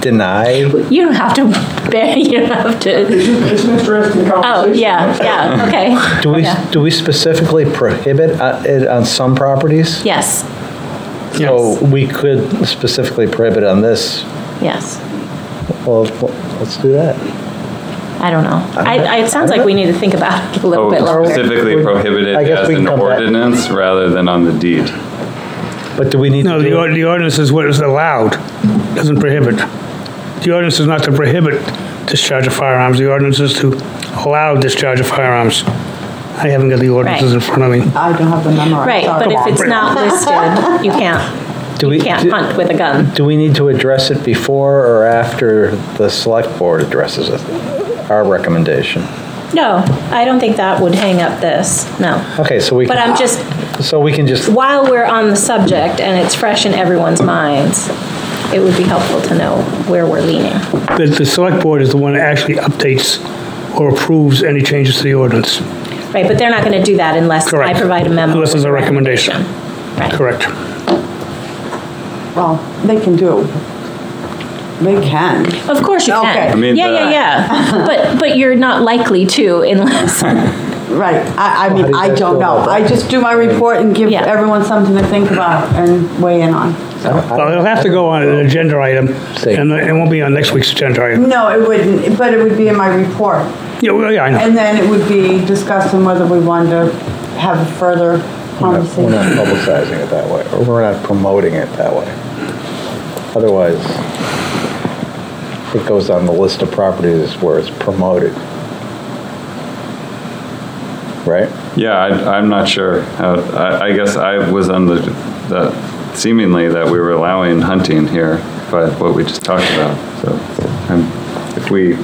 deny? You don't have to, <laughs> bear- you don't have to, It's an interesting oh, conversation. yeah, yeah, okay. Do we, Yeah. do we specifically prohibit uh, it on some properties? Yes, So we could specifically prohibit on this, yes. well, let's do that. I don't know. I, I, it sounds like we need to think about it a little oh, bit longer. specifically prohibited I guess as we can an come back. ordinance rather than on the deed? But do we need No, to the do ord- the ordinance is what is allowed, doesn't prohibit. The ordinance is not to prohibit discharge of firearms, the ordinance is to allow discharge of firearms. I haven't got the ordinances in front of me. I don't have the memorized. Right, sorry. but if it's not listed, <laughs> you can't, Do we- you can't do- hunt with a gun. Do we need to address it before or after the select board addresses it? Our recommendation? No, I don't think that would hang up this, no. Okay, so we. But can- I'm just, So we can just, while we're on the subject and it's fresh in everyone's minds, it would be helpful to know where we're leaning. The, the select board is the one that actually updates or approves any changes to the ordinance. Right, but they're not going to do that unless I provide a memo. Unless there's a recommendation. Right. Correct. Well, they can do. They can. Of course you Okay. I can. mean, Yeah, yeah, the- yeah. <laughs> But, but you're not likely to unless, <laughs> Right, I, I mean, How do I don't know. I just do my report and give Yeah. everyone something to think about and weigh in on. Well, it'll have to go on an agenda item, Say- and it won't be on next week's agenda item. No, it wouldn't, but it would be in my report. Yeah, well, yeah, I know. And then it would be discussing whether we wanted to have a further we're not conversation. publicizing it that way, or we're not promoting it that way. Otherwise, it goes on the list of properties where it's promoted. Right? Yeah, I, I'm not sure. I, I guess I was on the that seemingly that we were allowing hunting here by what we just talked about. So um, if we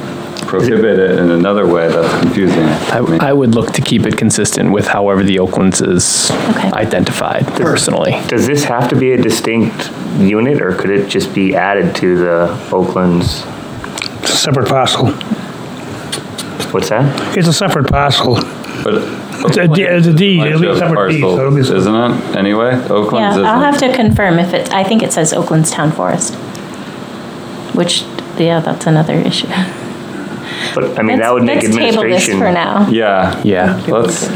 prohibit it in another way, that's confusing. I, I would look to keep it consistent with however the Oaklands is identified personally. Does this have to be a distinct unit, or could it just be added to the Oakland's? It's a separate parcel. What's that? It's a separate parcel. But It's a, de- it's a deed, it'll be a separate deed, so it'll be. Isn't it, anyway? Yeah, Oakland's I'll have isn't. to confirm if it, I think it says Oakland's Town Forest. Which, yeah, that's another issue. But, I mean, that would make Let's table this administration. for now. Yeah, Yeah. let's,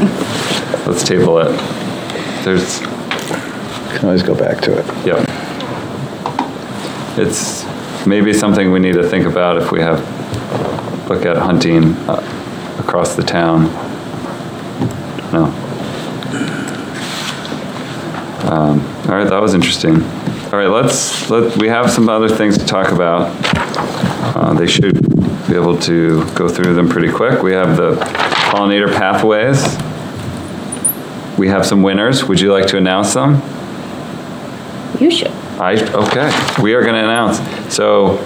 let's table it. There's, Can always go back to it. Yep. It's maybe something we need to think about if we have, look at hunting uh, across the town. No. Um, All right, that was interesting. All right, let's, let, we have some other things to talk about. Uh, They should be able to go through them pretty quick. We have the pollinator pathways. We have some winners. Would you like to announce them? You should. I, okay, we are going to announce. So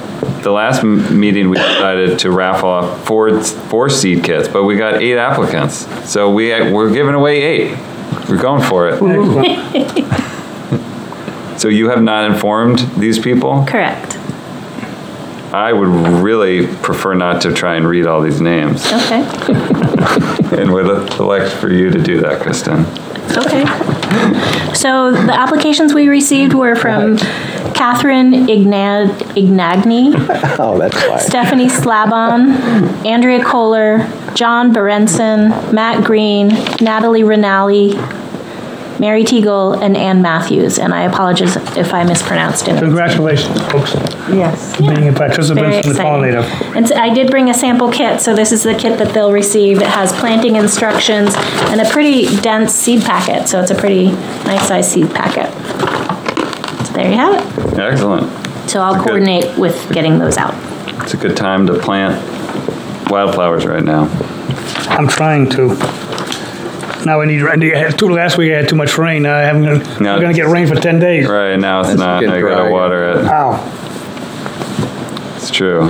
the last m- meeting, we decided to raffle off four, four seed kits, but we got eight applicants. So we, we're giving away eight. We're going for it. <laughs> So you have not informed these people? Correct. I would really prefer not to try and read all these names Okay, <laughs> and would elect for you to do that, Kristen. Okay. So the applications we received were from Catherine Igna- Ignagni, <laughs> Oh, that's. Stephanie Slabon, Andrea Kohler, John Berenson, Matt Green, Natalie Rinaldi, Mary Teagle, and Ann Matthews. And I apologize if I mispronounced it. Congratulations, folks, Yes. being Very participants in the pollinator. And so I did bring a sample kit, so this is the kit that they'll receive. It has planting instructions and a pretty dense seed packet, so it's a pretty nice sized seed packet. So there you have it. Excellent. So I'll Good. coordinate with getting those out. It's a good time to plant wildflowers right now. I'm trying to. Now I need, I need- I had too, last week I had too much rain, now I haven't, No, we're gonna get rain for 10 days. Right, now it's It's not, getting I gotta dry. water it. Ow, It's true.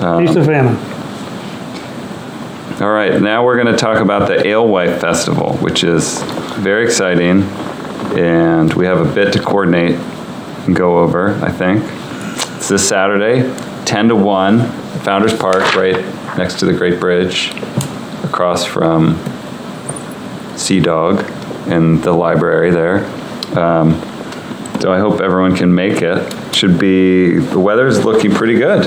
Um, piece of famine. All right, now we're going to talk about the Alewife Festival, which is very exciting, and we have a bit to coordinate and go over, I think. It's this Saturday, 10 to 1, Founders Park, right next to the Great Bridge, across from Sea Dog in the library there. Um, so I hope everyone can make it. Should be, the weather's looking pretty good.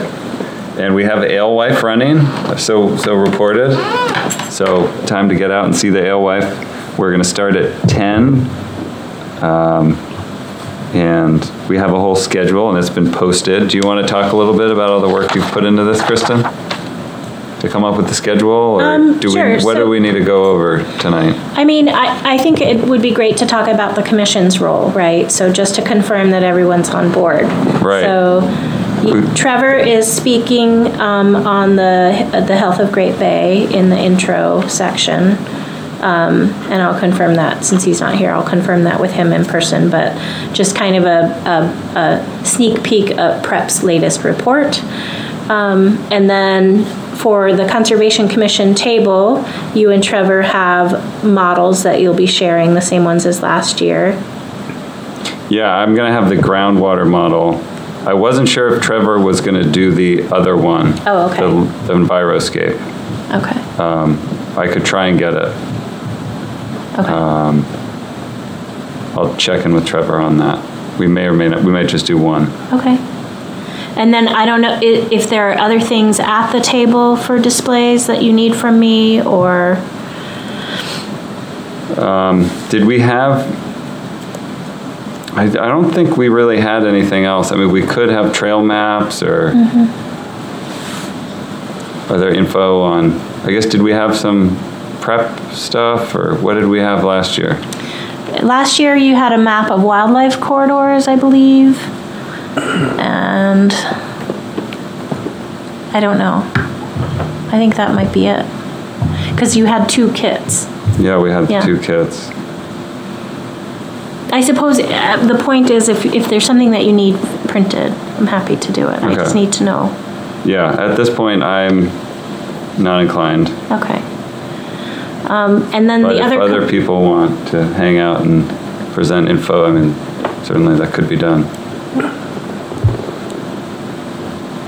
And we have Alewife running, so, so reported. So time to get out and see the Alewife. We're gonna start at 10. Um, And we have a whole schedule and it's been posted. Do you want to talk a little bit about all the work you've put into this, Kristen? To come up with the schedule? Or Um, do we? sure, What do we need to go over tonight? I mean, I, I think it would be great to talk about the commission's role, right? So just to confirm that everyone's on board. Right. So Trevor is speaking um, on the, the health of Great Bay in the intro section. Um, And I'll confirm that, since he's not here, I'll confirm that with him in person, but just kind of a, a, a sneak peek of PREP's latest report. Um, And then for the Conservation Commission table, you and Trevor have models that you'll be sharing, the same ones as last year. Yeah, I'm gonna have the groundwater model. I wasn't sure if Trevor was gonna do the other one. Oh, okay. The the Enviroscape. Okay, Um, I could try and get it. okay. Um, I'll check in with Trevor on that. We may or may not, we might just do one. Okay. And then I don't know i- if there are other things at the table for displays that you need from me, or, um, Did we have, I, I don't think we really had anything else. I mean, we could have trail maps or, mm-hmm. are there info on, I guess, did we have some PREP stuff or what did we have last year? last year you had a map of wildlife corridors, I believe. And I don't know. I think that might be it. Because you had two kits. Yeah, we had Yeah. two kits. I suppose uh, the point is if, if there's something that you need printed, I'm happy to do it. I just Okay. need to know. Yeah, at this point, I'm not inclined. Okay. Um, and then But the if other. co- other people want to hang out and present info, I mean, certainly that could be done.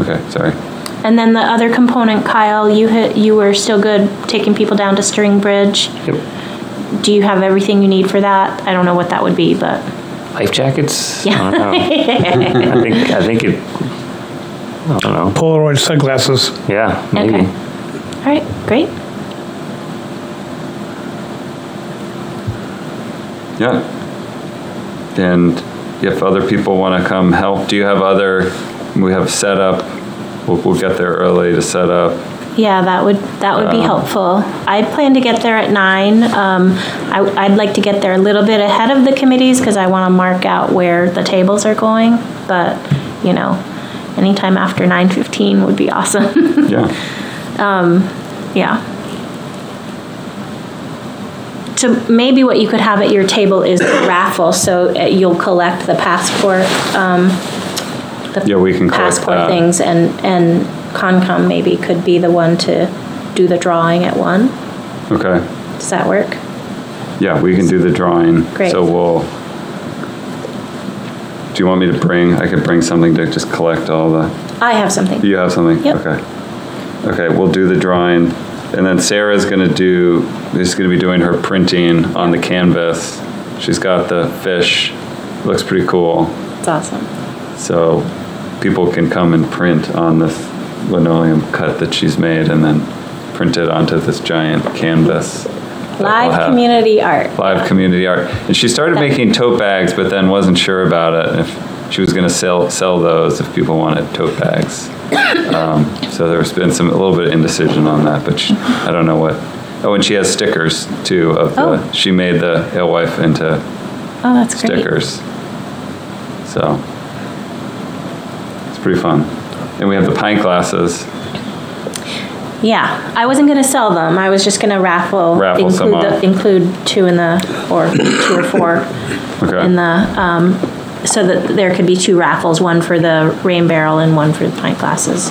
Okay, sorry. And then the other component, Kyle, you hit, you were still good taking people down to String Bridge. Yep. Do you have everything you need for that? I don't know what that would be, but Life jackets? <laughs> Yeah. I don't know. <laughs> I think, I think it, I don't know. Polaroid sunglasses. Yeah, maybe. Okay. all right, great. Yeah. And if other people want to come help, do you have other, we have set up, we'll, we'll get there early to set up. Yeah, that would that would be Um, helpful. I plan to get there at nine. Um, I, I'd like to get there a little bit ahead of the committees because I want to mark out where the tables are going. But you know, anytime after nine fifteen would be <laughs> awesome. Yeah. yeah. So maybe what you could have at your table is the raffle. So uh, you'll collect the passport. Um, the Yeah, we can collect passport that. things, and and Concom maybe could be the one to do the drawing at one. Okay. Does that work? Yeah, we can do the drawing. Great. So we'll, do you want me to bring, I could bring something to just collect all the, I have something. you have something? Yep. Okay. Okay, we'll do the drawing. And then Sarah's gonna do, is gonna be doing her printing on the canvas. She's got the fish, looks pretty cool. It's awesome. So people can come and print on this linoleum cut that she's made and then print it onto this giant canvas. Live community art. Live community art. And she started making tote bags, but then wasn't sure about it, if she was gonna sell, sell those if people wanted tote bags. <coughs> Um, So there's been some, a little bit of indecision on that, but she- I don't know what. Oh, and she has stickers too of Oh. the, she made the alewife into Oh, that's great. stickers. So it's pretty fun. And we have the pint glasses. Yeah, I wasn't gonna sell them. I was just gonna raffle. Raffle some include the- Include two in the, or two or four Okay. in the, um, so that there could be two raffles, one for the rain barrel and one for the pint glasses.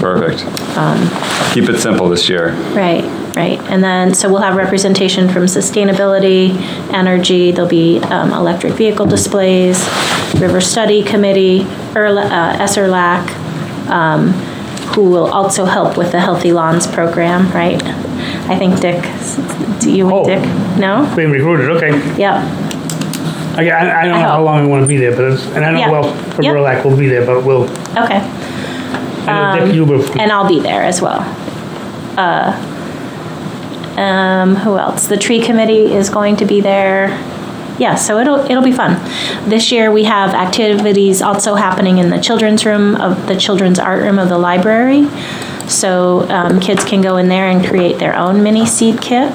Perfect. Um, Keep it simple this year. Right, right. And then, so we'll have representation from sustainability, energy, there'll be um, electric vehicle displays, River Study Committee, ERLA- uh, um, who will also help with the Healthy Lawns program, right? I think Dick, do you Oh. Dick? No? Being recruited, okay. Yep, I, I I don't know how long we want to be there, but it's, and I Yeah. know, well, for Yep. Burlack, we'll be there, but we'll, okay. I Huber And I'll be there as well. Uh, um, who else? The tree committee is going to be there. Yeah, so it'll it'll be fun. This year we have activities also happening in the children's room of the children's art room of the library. So um, kids can go in there and create their own mini seed kit.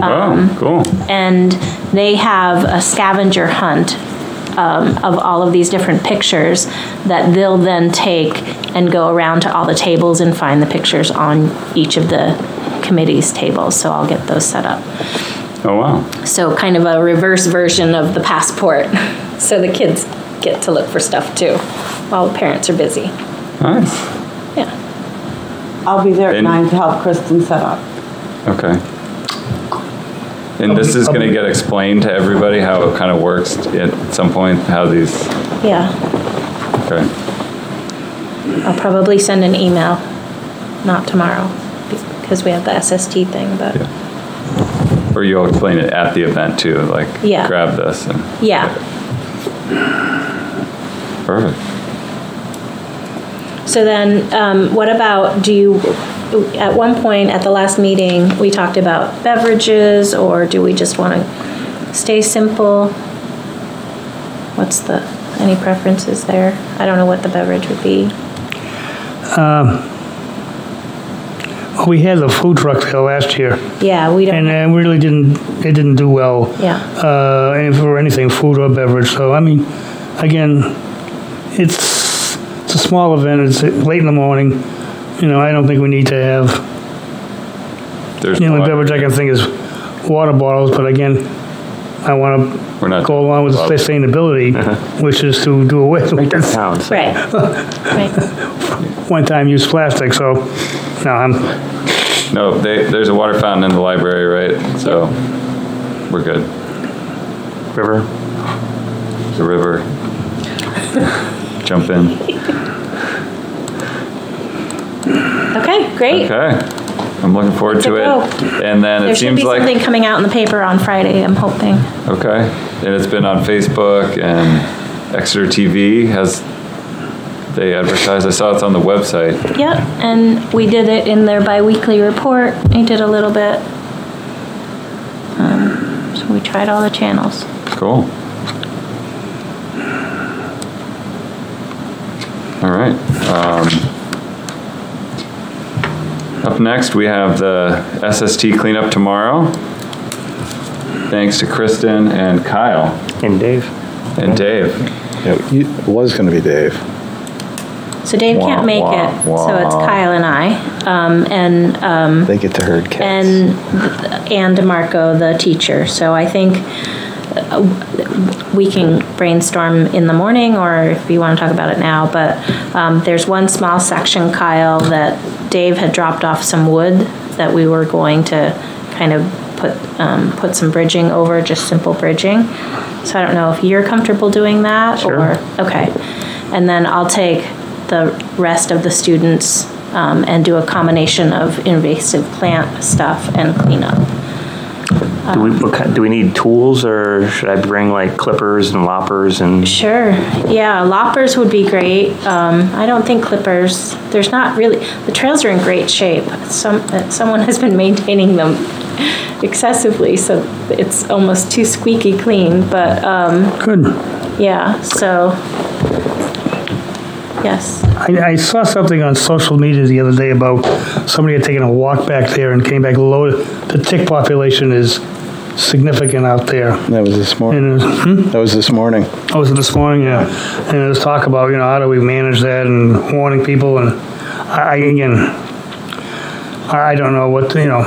Um, Oh, cool. and they have a scavenger hunt um, of all of these different pictures that they'll then take and go around to all the tables and find the pictures on each of the committee's tables. So I'll get those set up. Oh, wow. So kind of a reverse version of the passport. <laughs> So the kids get to look for stuff too, while the parents are busy. Nice. Yeah. I'll be there at And- nine to help Kristen set up. Okay. And this is going to get explained to everybody how it kind of works at some point, how these, Yeah. okay. I'll probably send an email, not tomorrow, because we have the SST thing, but Or you'll explain it at the event too, like Yeah. grab this and, yeah. perfect. So then, um, what about, do you, at one point, at the last meeting, we talked about beverages, or do we just want to stay simple? What's the, any preferences there? I don't know what the beverage would be. We had the food truck there last year, Yeah, we and don't, uh, we really didn't, it didn't do well. yeah, uh, and for anything, food or beverage. So, I mean, again, it's, it's a small event, it's late in the morning. You know, I don't think we need to have, There's the only one- beverage I can think is water bottles, but again, I want We're not- to go along with the sustainability, <laughs> which is to do away with this Sounds. Right. <laughs> Right. One-time use plastic, so, no, I'm, No, they, there's a water fountain in the library, right? So we're good. River? The river. Jump in. Okay, great. Okay. I'm looking forward to Good it. And then There it should seems be something like, coming out in the paper on Friday, I'm hoping. okay. And it's been on Facebook and Exeter TV has, they advertise, I saw it's on the website. Yep, and we did it in their bi-weekly report. I did a little bit. Um, So we tried all the channels. Cool. All right. um, Up next, we have the SST cleanup tomorrow. Thanks to Kristen and Kyle And Dave? and Dave. Yeah, It was going to be Dave. So Dave Wah, can't make wah, it, so it's. Kyle and I. Um, And um, They get to herd cats. and Ann DeMarco, the teacher. So I think uh, we can brainstorm in the morning, or if you want to talk about it now, but um, there's one small section, Kyle, that Dave had dropped off some wood that we were going to kind of put, um, put some bridging over, just simple bridging. So I don't know if you're comfortable doing that, Sure. or, okay. And then I'll take the rest of the students um, and do a combination of invasive plant stuff and cleanup. Do we, what do we need tools or should I bring like clippers and loppers and? Sure, yeah, loppers would be great. Um, I don't think clippers, there's not really, the trails are in great shape. Some, uh, someone has been maintaining them <laughs> excessively, so it's almost too squeaky clean, but, um, good. yeah, so, yes. I, I saw something on social media the other day about somebody had taken a walk back there and came back loaded. The tick population is significant out there. That was this morning. And, uh, hmm? That was this morning. Oh, was it this morning? Yeah. And there was talk about, you know, how do we manage that and warning people and I, I- again, I I don't know what, you know,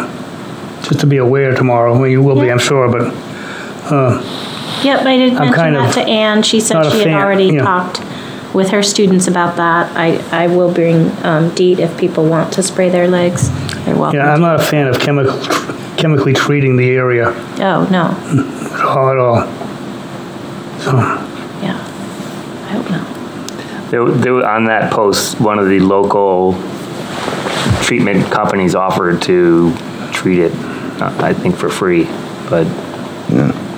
just to be aware tomorrow. Well, you will be, I'm sure, but Yep, I did I'm mention kind that of to Ann. She said she had fan, already you know. talked with her students about that. I, I will bring um, DEET if people want to spray their legs. They're welcome. yeah, I'm not a fan of chemical, chemically treating the area Oh, no, at all, at all. So, yeah. I hope not. There, there, on that post, one of the local treatment companies offered to treat it, uh, I think for free, but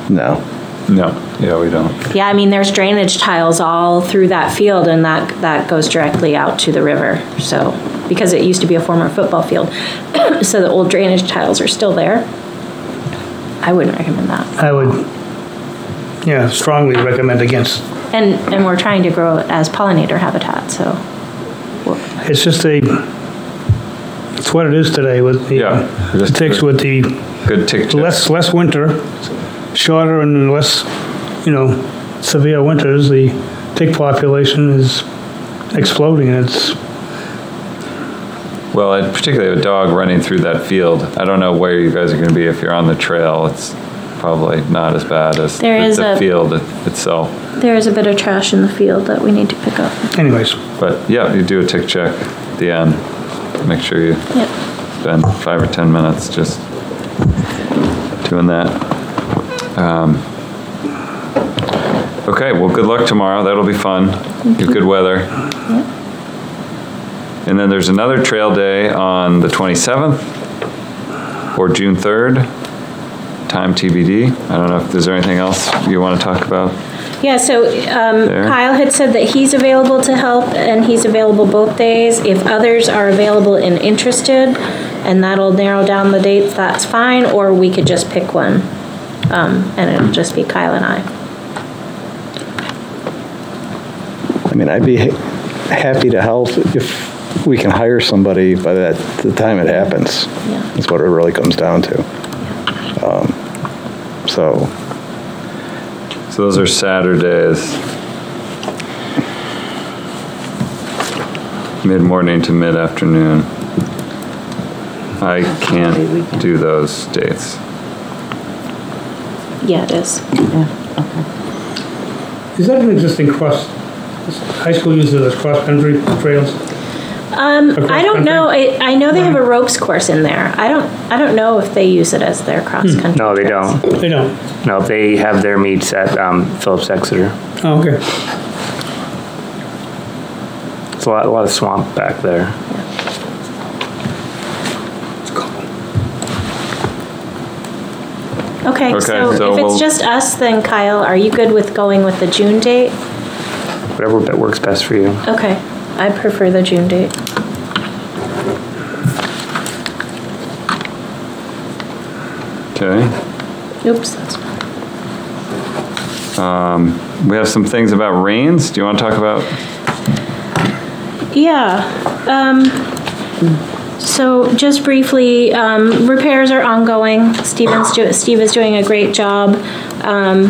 No. No, yeah, we don't. Yeah, I mean, there's drainage tiles all through that field, and that, that goes directly out to the river, so, because it used to be a former football field. <coughs> So the old drainage tiles are still there. I wouldn't recommend that. I would, yeah, strongly recommend against. And, and we're trying to grow it as pollinator habitat, so, It's just a, it's what it is today with the Yeah, it just ticks good- with the Good tick check. less, less winter, shorter and less, you know, severe winters, the tick population is exploding. It's, Well, and particularly a dog running through that field. I don't know where you guys are going to be if you're on the trail. It's probably not as bad as There the, is the a- field itself. there is a bit of trash in the field that we need to pick up. anyways, But yeah, you do a tick check at the end. Make sure you Yep. spend five or 10 minutes just doing that. Um, Okay, well, good luck tomorrow. That'll be fun. Get good weather. And then there's another trail day on the 27th or June 3rd. Time TBD. I don't know if there's anything else you want to talk about. Yeah, so um, There. Kyle had said that he's available to help, and he's available both days. If others are available and interested, and that'll narrow down the dates, that's fine, or we could just pick one. Um, And it'll just be Kyle and I. I mean, I'd be ha- happy to help if we can hire somebody by that, the time it happens. Yeah. That's what it really comes down to. Um, So, So those are Saturdays. Mid-morning to mid-afternoon. I can't do those dates. Yeah, it is. Yeah, okay. Is that an existing cross, high school uses it as cross-country trails? Um, Across I don't know, I, I know they have a Mm-hmm. ropes course in there. I don't, I don't know if they use it as their cross-country. No, they don't. They don't. No, they have their meets at um, Phillips Exeter. Oh, okay. It's a lot, a lot of swamp back there. Okay, Okay, so so if we'll- it's just us, then Kyle, are you good with going with the June date? Whatever that works best for you. Okay, I prefer the June date. Okay. Oops, that's not. We have some things about Raynes. Do you want to talk about? Yeah, um, so just briefly, um, repairs are ongoing. Steven's, do- Steve is doing a great job. Um,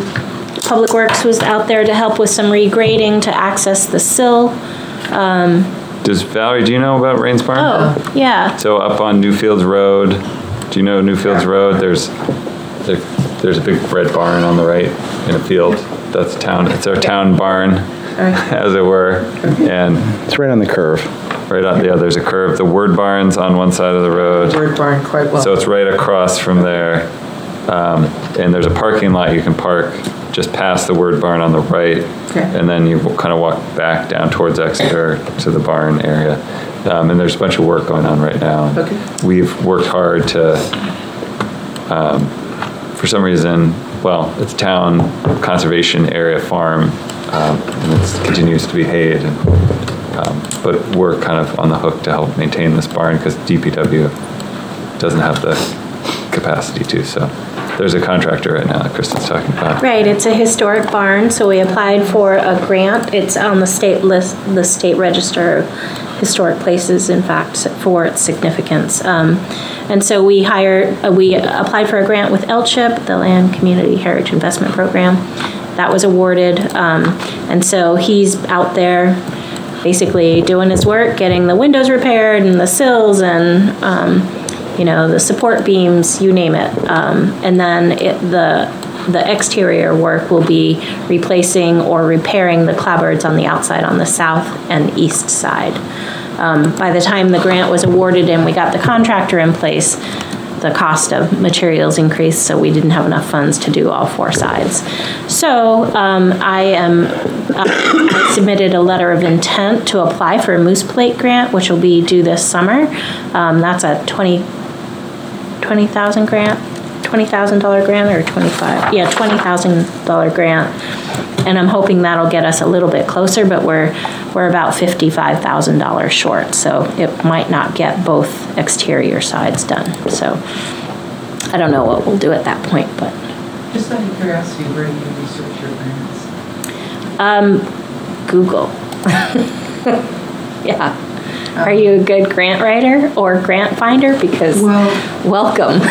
Public Works was out there to help with some regrading to access the sill. Does Valerie? Do you know about Raynes Barn? Oh, yeah, So up on Newfields Road, do you know Newfields Road? There's there, there's a big red barn on the right in a field. That's town. It's our town barn, <laughs> as it were, and It's right on the curve. Right on yeah. There's a curve. The word barn's on one side of the road. Word barn quite well. So it's right across from there. Um, and there's a parking lot you can park just past the word barn on the right. Okay. And then you kind of walk back down towards Exeter to the barn area. Um, and there's a bunch of work going on right now. Okay. We've worked hard to, um, for some reason, well, it's town conservation area farm, um, and it continues to be hayed. And, um, but we're kind of on the hook to help maintain this barn because DPW doesn't have the capacity to. So there's a contractor right now that Kristen's talking about. right, it's a historic barn, so we applied for a grant. It's on the state list, the state register of historic places, in fact, for its significance. Um, And so we hired, uh, we applied for a grant with LCHIP, the Land Community Heritage Investment Program. That was awarded, um, and so he's out there basically doing his work, getting the windows repaired and the sills and, um, you know, the support beams, you name it. Um, and then it, the, the exterior work will be replacing or repairing the clapboards on the outside on the south and east side. Um, by the time the grant was awarded and we got the contractor in place, the cost of materials increased, so we didn't have enough funds to do all four sides. So um, I am, uh, I submitted a letter of intent to apply for a Moose Plate grant, which will be due this summer. Um, That's a 20, 20,000 grant, $20,000 grant or 25, yeah, $20,000 grant. And I'm hoping that'll get us a little bit closer, but we're, we're about $55,000 short. So it might not get both exterior sides done. So I don't know what we'll do at that point, but Just out of curiosity, where do you research your grants? um, Google. Yeah. Are you a good grant writer or grant finder? Because Well, welcome. <laughs>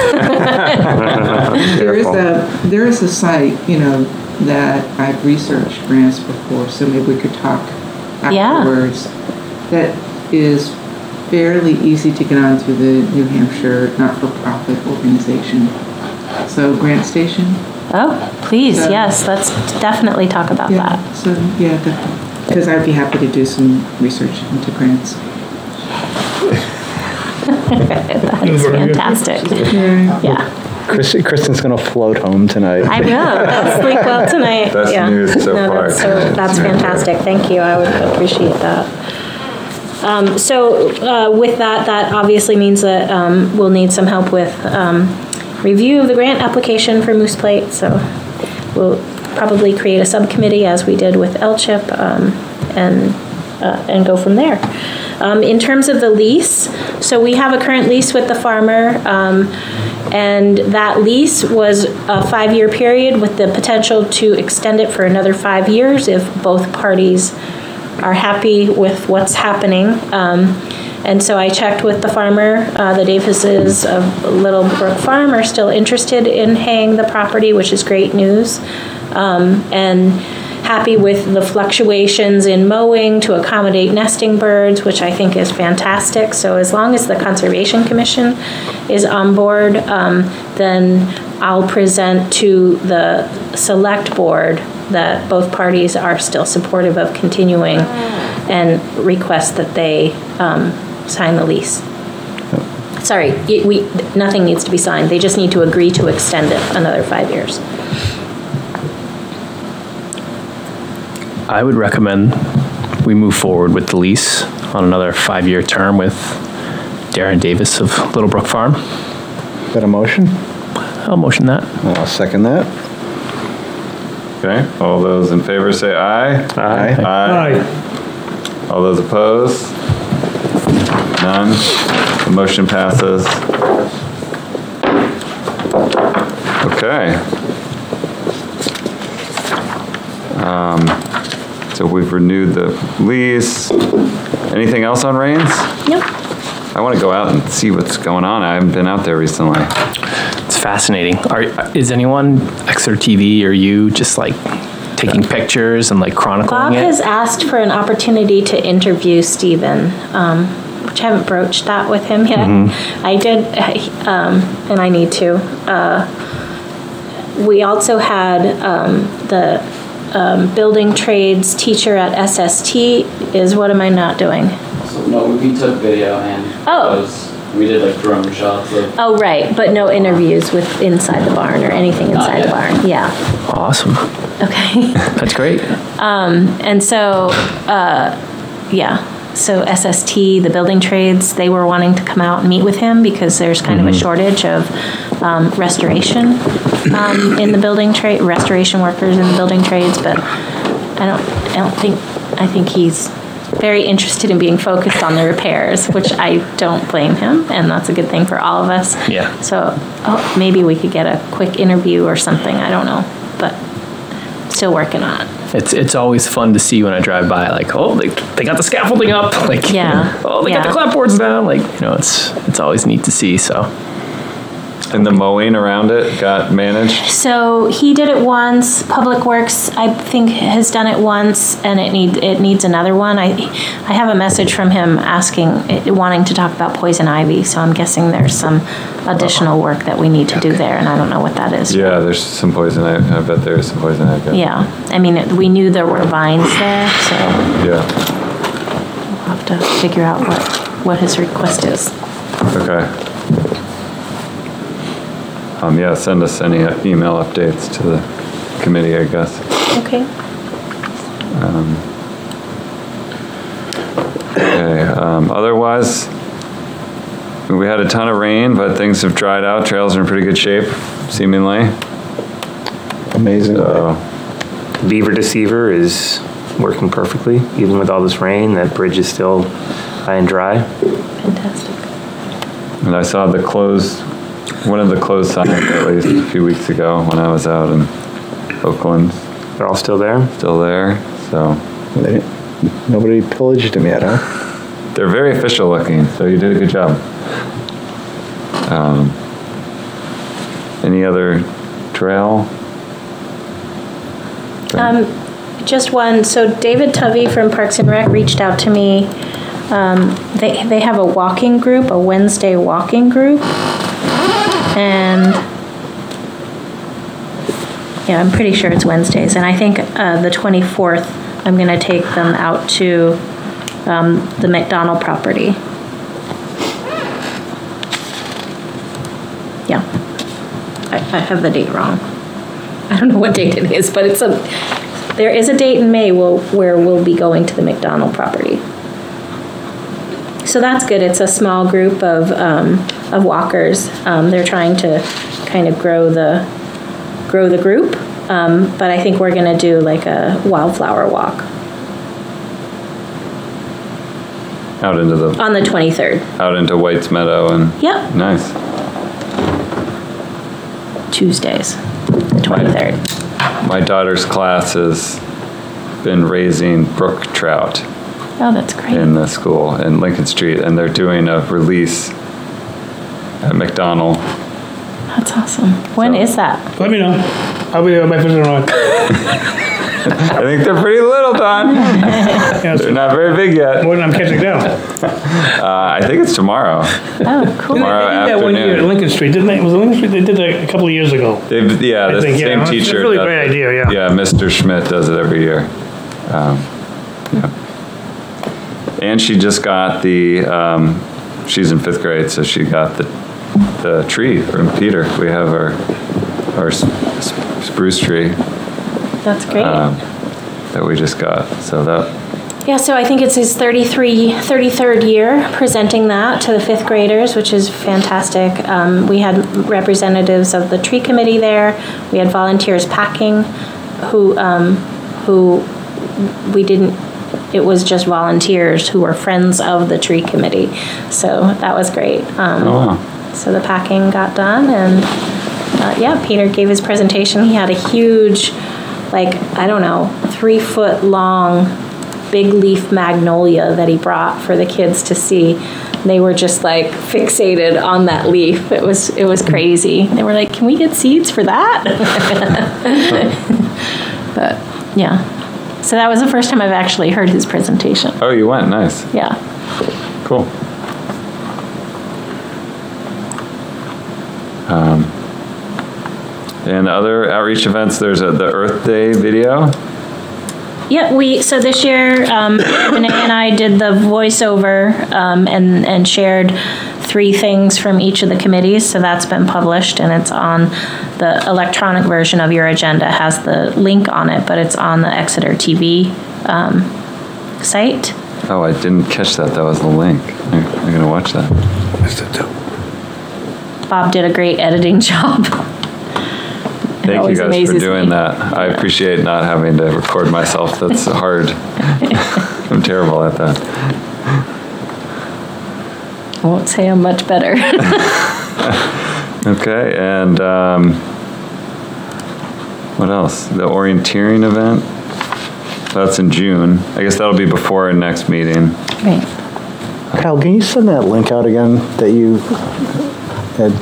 there is a, there is a site, you know, that I've researched grants before, so maybe we could talk Yeah. afterwards. That is fairly easy to get onto the New Hampshire not-for-profit organization. So Grant Station? Oh, please, So- yes, let's definitely talk about Yeah, that. so, yeah, because I'd be happy to do some research into grants. <laughs> That is fantastic. Yeah. Yeah, Chris- Kristen's going to float home tonight. I will. I'll sleep well <laughs> tonight. Best Yeah. news so No, far. That's so- that's fantastic. Thank you. I would appreciate that. Um, So uh, with that, that obviously means that um, we'll need some help with um, review of the grant application for Moose Plate. So we'll probably create a subcommittee as we did with LCHIP um, and, uh, and go from there. Um, In terms of the lease, so we have a current lease with the farmer. um, And that lease was a five-year period with the potential to extend it for another five years if both parties are happy with what's happening. Um, And so I checked with the farmer, uh, the Davises of Little Brook Farm are still interested in haying the property, which is great news. Um, And happy with the fluctuations in mowing to accommodate nesting birds, which I think is fantastic. So as long as the Conservation Commission is on board, um, then I'll present to the Select Board that both parties are still supportive of continuing and request that they um, sign the lease. Sorry, we, nothing needs to be signed. They just need to agree to extend it another five years. I would recommend we move forward with the lease on another five-year term with Darren Davis of Little Brook Farm. Is that a motion? I'll motion that. I'll second that. Okay, all those in favor say aye. Aye. Aye. All those opposed? None. The motion passes. Okay. Um, So we've renewed the lease. Anything else on Raynes? Nope. I want to go out and see what's going on. I haven't been out there recently. It's fascinating. Are, is anyone, Exeter TV or you, just like taking pictures and like chronicling Bob it? has asked for an opportunity to interview Stephen, um, which I haven't broached that with him yet. Mm-hmm. I did, um, and I need to. Uh, we also had um, the um, building trades teacher at SST. Is what am I not doing? So, no, we took video and Oh. photos. We did like drone shots of. Oh, right, but no interviews with inside the barn or anything inside the barn. Yeah. Awesome. Okay. <laughs> That's great. Um, and so, uh, yeah, so SST, the building trades, they were wanting to come out and meet with him because there's kind of a shortage of um, restoration um, in the building trade, restoration workers in the building trades. But I don't, I don't think, I think he's very interested in being focused on the repairs, which I don't blame him, and that's a good thing for all of us. Yeah. So oh, maybe we could get a quick interview or something. I don't know, but still working on it. It's it's always fun to see when I drive by, like, oh, they, they got the scaffolding up, like, Yeah, <laughs> oh, they got the clapboards down, like, you know, it's it's always neat to see. So, And the mowing around it got managed? So he did it once. Public Works, I think, has done it once, and it need it needs another one. I I have a message from him asking, wanting to talk about poison ivy. So I'm guessing there's some additional work that we need to do there, and I don't know what that is. Yeah, there's some poison, I, I bet there's some poison ivy. Yeah, I mean, it- we knew there were vines there, so Yeah, we'll have to figure out what what his request is. okay. Um, yeah, send us any email updates to the committee, I guess. Okay. Okay, um, otherwise, we had a ton of rain, but things have dried out. Trails are in pretty good shape, seemingly. Amazing. So, Beaver Deceiver is working perfectly, even with all this rain. That bridge is still high and dry. Fantastic. and I saw the closed, one of the closed signs at least a few weeks ago when I was out in Oakland, They're all still there. still there. So They didn't- Nobody pillaged them yet, huh? they're very official looking. So you did a good job. Um, any other trail? Um, just one, so David Tuvey from Parks and Rec reached out to me. Um, they, they have a walking group, a Wednesday walking group. And, yeah, I'm pretty sure it's Wednesdays. And I think, uh, the 24th, I'm gonna take them out to, um, the McDonald property. Yeah. I, I have the date wrong. I don't know what date it is, but it's a, there is a date in May will, where we'll be going to the McDonald property. So that's good. It's a small group of, um, of walkers. Um, they're trying to kind of grow the, grow the group. Um, but I think we're gonna do like a wildflower walk Out into the, on the 23rd. out into White's Meadow and. Yep. Nice. Tuesdays, the 23rd. My daughter's class has been raising brook trout Oh, that's great. in the school in Lincoln Street, and they're doing a release at McDonald. That's awesome. When So- is that? Let me know. I'll be there with my visitor on. <laughs> I think they're pretty little, Don. <laughs> They're not very big yet. More than I'm catching down. <laughs> Uh, I think it's tomorrow. Oh, cool. Tomorrow They did that one year at. Lincoln Street, didn't they? Was it Lincoln Street? They did that a couple of years ago. They've, yeah, I the think, yeah, same it's a teacher. really great idea, yeah. Yeah, Mr. Schmidt does it every year. Um, yeah. And she just got the, um, she's in fifth grade, so she got the, the tree from Peter. We have our, our spruce tree That's great. um, that we just got, so that, Yeah, so I think it's his 33, 33rd year presenting that to the fifth graders, which is fantastic. Um, we had representatives of the tree committee there. We had volunteers packing, who um, who we didn't. It was just volunteers who were friends of the tree committee, so that was great. Um, oh wow. so the packing got done, and uh, yeah, Peter gave his presentation. He had a huge, like I don't know, three foot long big leaf magnolia that he brought for the kids to see. They were just like fixated on that leaf. It was it was crazy. They were like, "Can we get seeds for that?" <laughs> but yeah, so that was the first time I've actually heard his presentation. Oh, you went, nice, Yeah. cool. Um, And other outreach events, there's a, the Earth Day video. Yeah, we, so this year, um, <coughs> Renee and I did the voiceover, um, and, and shared three things from each of the committees, so that's been published, and it's on, the electronic version of your agenda has the link on it, but it's on the Exeter TV, um, site. Oh, I didn't catch that, that was the link. I'm I'm gonna watch that. Bob did a great editing <laughs> job. Thank you guys for doing me. that. I appreciate not having to record myself. That's hard. <laughs> I'm terrible at that. I won't say I'm much better. <laughs> Okay, and um, what else? The orienteering event? That's in June. I guess that'll be before our next meeting. Right. Kyle, can you send that link out again that you had,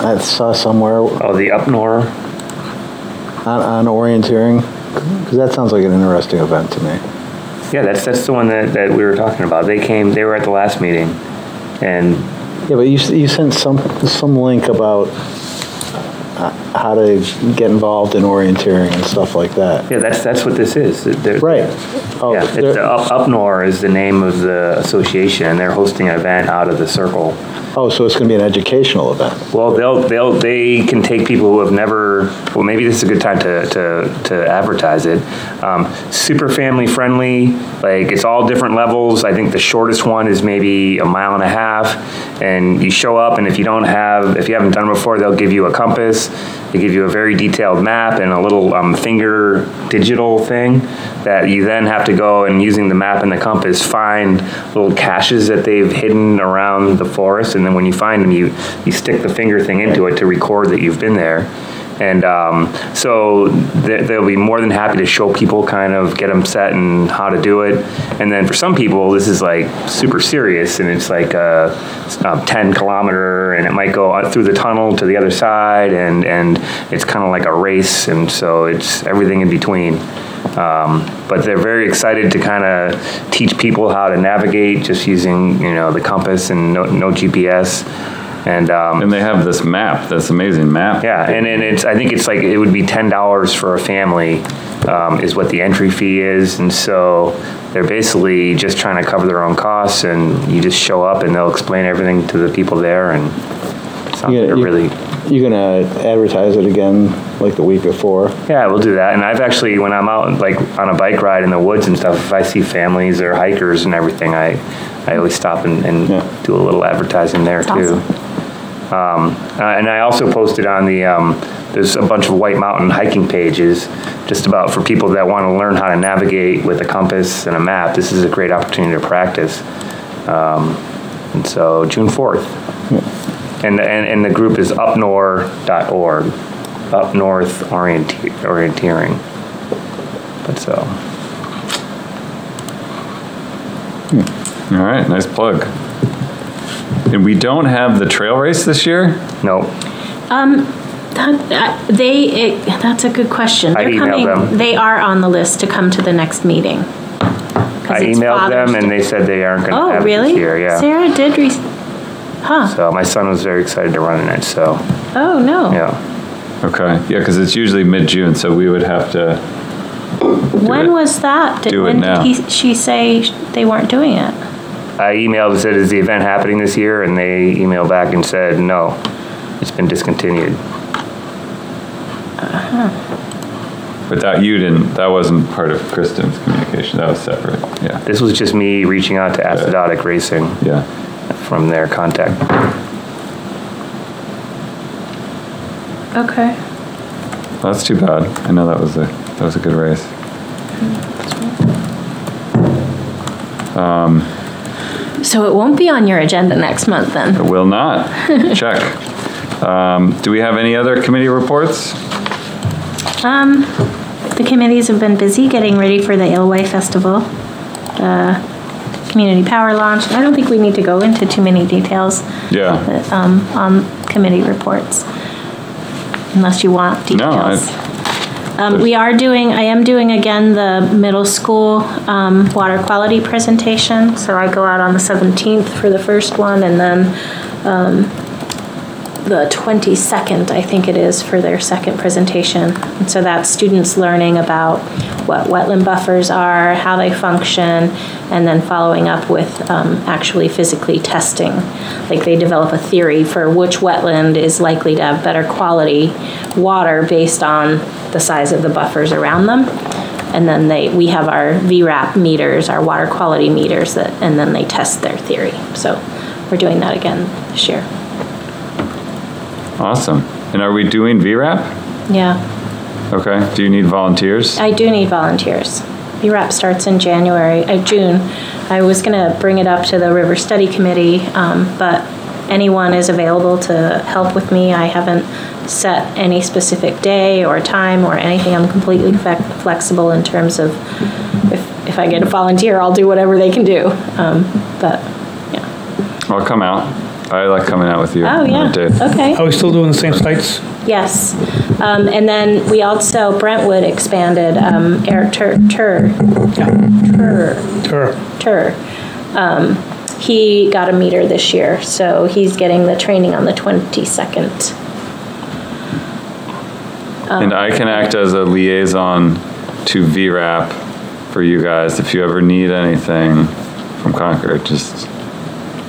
I saw somewhere Oh, the Upnor, on orienteering? Because that sounds like an interesting event to me. yeah, that's, that's the one that, that we were talking about. They came, they were at the last meeting, and Yeah, but you, you sent some, some link about uh, how to get involved in orienteering and stuff like that. Yeah, that's, that's what this is. They're- Right. Oh, Yeah, it's there- the Up- Upnor is the name of the association, and they're hosting an event out of the circle. Oh, so it's going to be an educational event? Well, they'll, they'll, they can take people who have never, well, maybe this is a good time to, to, to advertise it. Um, super family friendly, like it's all different levels. I think the shortest one is maybe a mile and a half. And you show up and if you don't have, if you haven't done it before, they'll give you a compass. They give you a very detailed map and a little um, finger digital thing that you then have to go and using the map and the compass find little caches that they've hidden around the forest. And then when you find them, you, you stick the finger thing into it to record that you've been there. And um, so they- they'll be more than happy to show people, kind of get them set and how to do it. And then for some people, this is like super serious, and it's like a, a 10 kilometer, and it might go through the tunnel to the other side, and and it's kind of like a race, and so it's everything in between. Um, but they're very excited to kind of teach people how to navigate just using you know the compass and no, no GPS. And um, And they have this map, this amazing map. yeah, and, and it's, I think it's like, it would be ten dollars for a family, um, is what the entry fee is, and so they're basically just trying to cover their own costs, and you just show up and they'll explain everything to the people there, and it sounds like You- a you- really, You going to advertise it again like the week before? yeah, we'll do that, and I've actually, when I'm out, like, on a bike ride in the woods and stuff, if I see families or hikers and everything, I, I always stop and, and Yeah. do a little advertising there too. Um, uh, and I also posted on the, um, there's a bunch of White Mountain hiking pages, just about for people that want to learn how to navigate with a compass and a map. This is a great opportunity to practice. Um, and so June 4th. And, and, and the group is upnor.org, up north oriente- orienteering. But so, All right, nice plug. And we don't have the trail race this year? no, Um, That, uh, they, it, that's a good question. I They're emailed coming- them. They are on the list to come to the next meeting. I emailed them and they said they aren't gonna Oh, have it really? this year, yeah. Sarah did re, huh, So my son was very excited to run in it, so, oh, no. yeah. Okay, yeah, because it's usually mid-June, so we would have to, When it. was that? Did- Do it when did now. he- She say sh- they weren't doing it? I emailed and said, is the event happening this year? And they emailed back and said, no, it's been discontinued. Uh-huh. but that, you didn't, that wasn't part of Kristen's communication, that was separate, yeah, This was just me reaching out to Acidotic Racing yeah. from their contact. Okay. Well, That's too bad, I know that was a, that was a good race. Mm-hmm. Um, So it won't be on your agenda next month then? It will not, <laughs> check. Um, Do we have any other committee reports? Um, the committees have been busy getting ready for the Alewife Festival, the community power launch. I don't think we need to go into too many details, Yeah, um, on committee reports, unless you want no, details. Um, we are doing, I am doing again the middle school, um, water quality presentation. So I go out on the 17th for the first one and then, um, the 22nd, I think it is, for their second presentation. And so that's students learning about what wetland buffers are, how they function, and then following up with um, actually physically testing. Like they develop a theory for which wetland is likely to have better quality water based on the size of the buffers around them. And then they, we have our VRAP meters, our water quality meters, that, and then they test their theory. So we're doing that again this year. Awesome. And are we doing VRAP? Yeah. Okay, do you need volunteers? I do need volunteers. VRAP starts in January, uh, June. I was gonna bring it up to the River Study Committee, um, but anyone is available to help with me. I haven't set any specific day or time or anything. I'm completely flexible in terms of if, if I get a volunteer, I'll do whatever they can do. Um, but, yeah. I'll come out. I like coming out with you. Oh, yeah, Dave. okay. Are we still doing the same sites? Yes. Um, and then we also, Brentwood expanded, um, Eric Tur, Tur, Tur, Sure. Tur. Um, he got a meter this year, so he's getting the training on the 22nd. And I can act as a liaison to VRAP for you guys. If you ever need anything from Concord, just,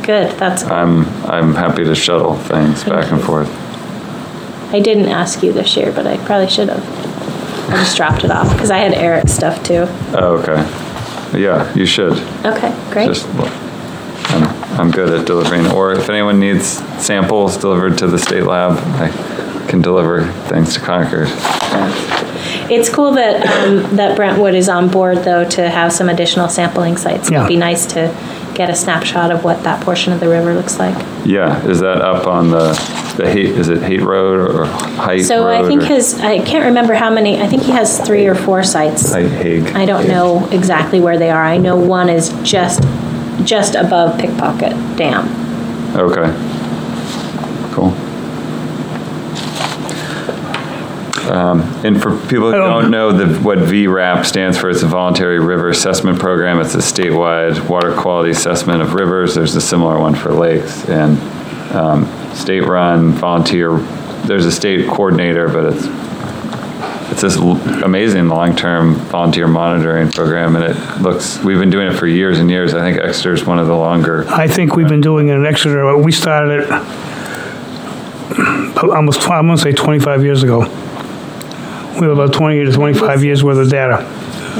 Good, that's, I'm, I'm happy to shuttle things back and forth. I didn't ask you this year, but I probably should have. I just dropped it off, because I had Eric's stuff too. Oh, okay. Yeah, you should. Okay, great. Just, I'm, I'm good at delivering, or if anyone needs samples delivered to the state lab, I can deliver things to Concord. It's cool that, um, that Brentwood is on board, though, to have some additional sampling sites. Yeah. It'd be nice to get a snapshot of what that portion of the river looks like. Yeah, is that up on the, the Haight, is it Haight Road or Height Road? So I think or his, I can't remember how many, I think he has three or four sites. Height Hague. I don't know exactly where they are. I know one is just, just above Pickpocket Dam. Okay. Cool. Um, And for people who don't know the, what VRAP stands for, it's a Voluntary River Assessment Program. It's a statewide water quality assessment of rivers. There's a similar one for lakes. And um, state-run, volunteer, there's a state coordinator, but it's, it's this amazing long-term volunteer monitoring program. And it looks, we've been doing it for years and years. I think Exeter is one of the longer I think we've been doing it in Exeter, we started it <clears throat> almost, I'm gonna say 25 years ago. We have about 20 to 25 years worth of data.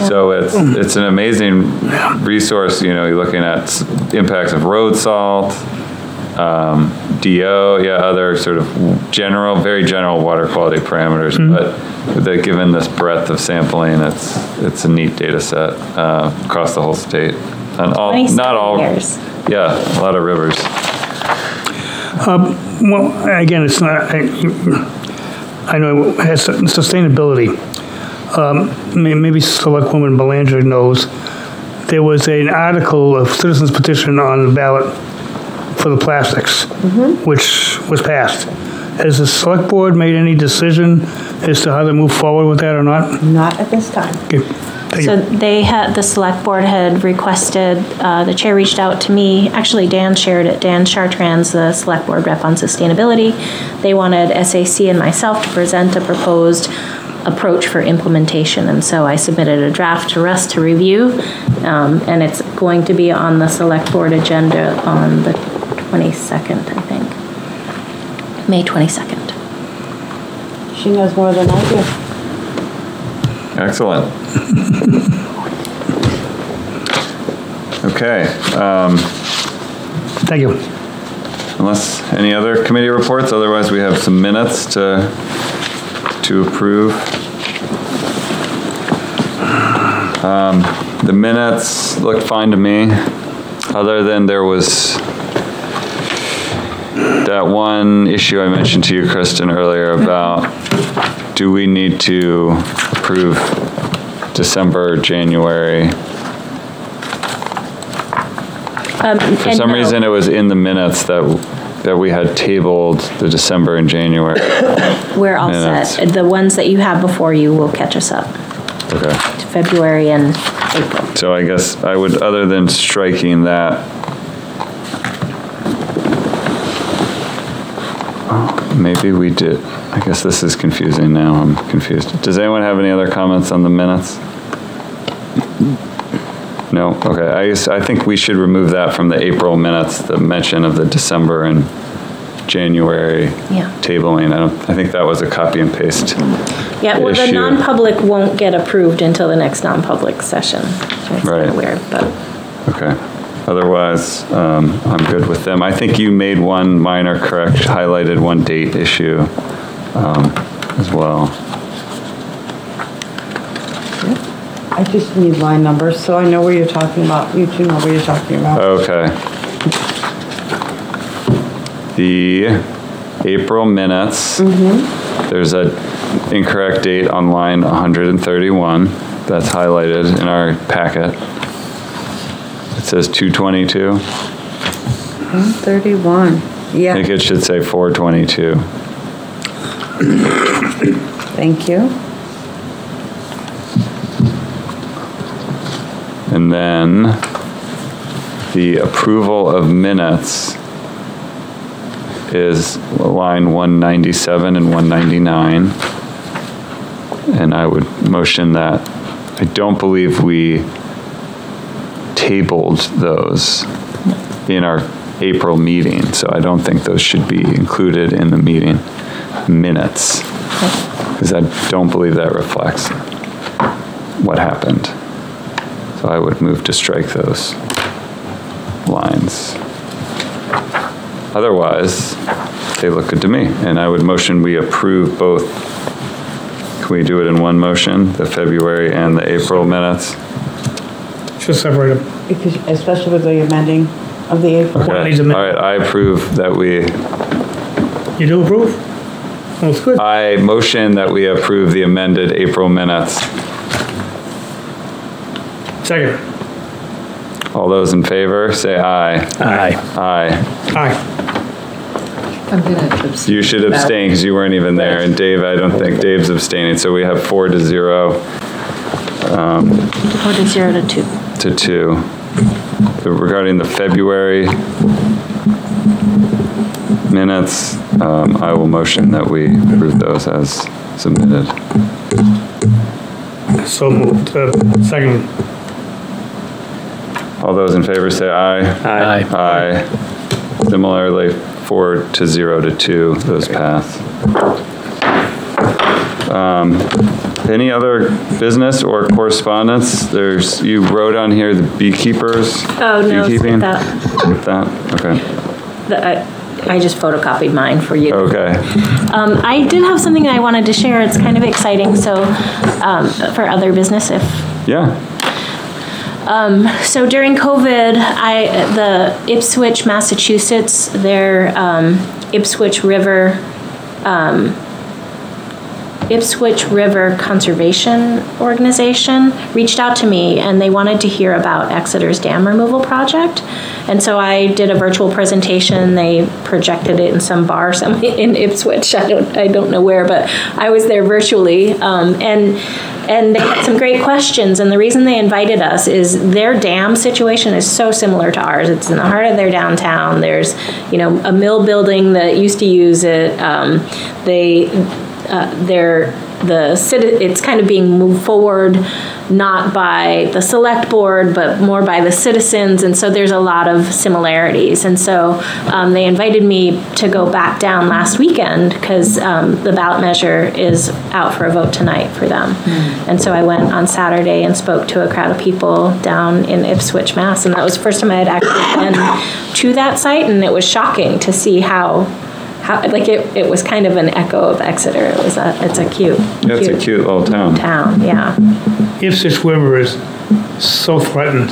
So it's, it's an amazing resource, you know, you're looking at impacts of road salt, um, DO, yeah, other sort of general, very general water quality parameters. But the, given this breadth of sampling, it's, it's a neat data set uh, across the whole state. And all, not all, 27 years. yeah, a lot of rivers. Well, again, it's not, I, I know it has sustainability. Um, may- Maybe Selectwoman Belanger knows. There was an article, of citizen's petition on the ballot for the plastics, which was passed. Has the select board made any decision as to how to move forward with that or not? Not at this time. Okay, So they had, the select board had requested, uh, the chair reached out to me, actually Dan shared it, Dan Chartrand's the select board rep on sustainability. They wanted SAC and myself to present a proposed approach for implementation, and so I submitted a draft to Russ to review, um, and it's going to be on the select board agenda on the 22nd, I think. May 22nd. She knows more than I do. Excellent. Okay, um, Thank you. unless any other committee reports, otherwise we have some minutes to, to approve. Um, The minutes looked fine to me, other than there was that one issue I mentioned to you, Kristen, earlier about, do we need to approve December, January? Um, For some reason, it was in the minutes that, that we had tabled the December and January. <coughs> We're all set. The ones that you have before you will catch us up Okay. to February and April. So I guess I would, other than striking that. Maybe we did, I guess this is confusing now, I'm confused. Does anyone have any other comments on the minutes? No, okay, I guess, I think we should remove that from the April minutes, the mention of the December and January Yeah. tabling. I don't, I think that was a copy and paste. Yeah, well, the issue. non-public won't get approved until the next non-public session. So it's Right. kind of weird, but Okay. Otherwise, um, I'm good with them. I think you made one minor correct, highlighted one date issue um, as well. I just need line numbers, so I know where you're talking about. You two know where you're talking about. Okay. The April minutes, there's a incorrect date on line 131 that's highlighted in our packet. It says 222. 31. I Yeah, think it should say 422. Thank you. And then the approval of minutes is line 197 and 199. And I would motion that, I don't believe we tabled those in our April meeting, so I don't think those should be included in the meeting minutes. Because I don't believe that reflects what happened. So I would move to strike those lines. Otherwise, they look good to me, and I would motion we approve both. Can we do it in one motion, the February and the April minutes? Just separate them. Because, especially with the amending of the April. One Okay, needs all amendment. right, I approve that we, You do approve? That's good. I motion that we approve the amended April minutes. Second. All those in favor, say aye. Aye. Aye. Aye. I'm gonna abstain. You should abstain because you weren't even there, and Dave, I don't think Dave's abstaining, so we have four to zero um, four to zero to two. to two. Regarding the February minutes, um, I will motion that we approve those as submitted. So moved. Uh, Second. All those in favor say aye. Aye. Aye. Similarly, four to zero to two, those pass. Um, Any other business or correspondence? There's, you wrote on here the beekeepers. Oh, no, skip beekeeping? that. Skip that, okay, The- I I just photocopied mine for you. okay. Um, I did have something I wanted to share. It's kind of exciting, so um, for other business, if Yeah, So during COVID, I, the Ipswich, Massachusetts, their um, Ipswich River, um, Ipswich River Conservation Organization reached out to me and they wanted to hear about Exeter's dam removal project. And so I did a virtual presentation. They projected it in some bar <laughs> some in Ipswich. I don't I don't know where, but I was there virtually. Um, and and they had some great questions. And the reason they invited us is their dam situation is so similar to ours. It's in the heart of their downtown. There's, you know, a mill building that used to use it. Um, they, uh, they're the. It's kind of being moved forward not by the select board, but more by the citizens. And so there's a lot of similarities. And so um, they invited me to go back down last weekend because um, the ballot measure is out for a vote tonight for them. Mm. And so I went on Saturday and spoke to a crowd of people down in Ipswich, Mass. And that was the first time I had actually been to that site. And it was shocking to see how how, like it, it was kind of an echo of Exeter. It was a, it's a cute, yeah, it's a cute little town. Town, yeah. Ipswich River is so threatened.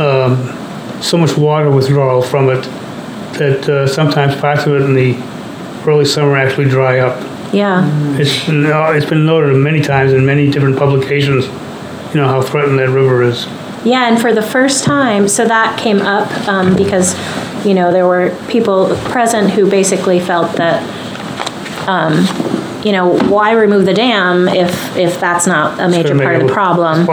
Um, so much water withdrawal from it that uh, sometimes parts of it in the early summer actually dry up. Yeah. It's been, uh, it's been noted many times in many different publications, you know, how threatened that river is. Yeah, and for the first time, so that came up um, because you know, there were people present who basically felt that, um, you know, why remove the dam if, if that's not a major part of the problem?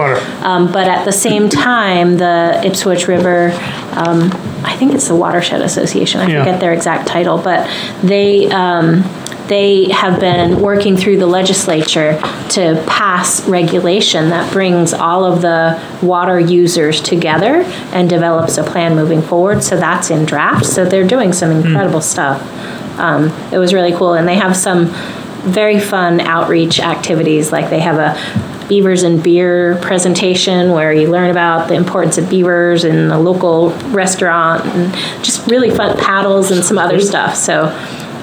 Um, but at the same time, the Ipswich River, um, I think it's the Watershed Association, I yeah. forget their exact title, but they, um, they have been working through the legislature to pass regulation that brings all of the water users together and develops a plan moving forward. So that's in draft. So they're doing some hmm. incredible mm. stuff. Um, it was really cool. And they have some very fun outreach activities, like they have a beavers and beer presentation where you learn about the importance of beavers in the local restaurant and just really fun paddles and some other stuff. So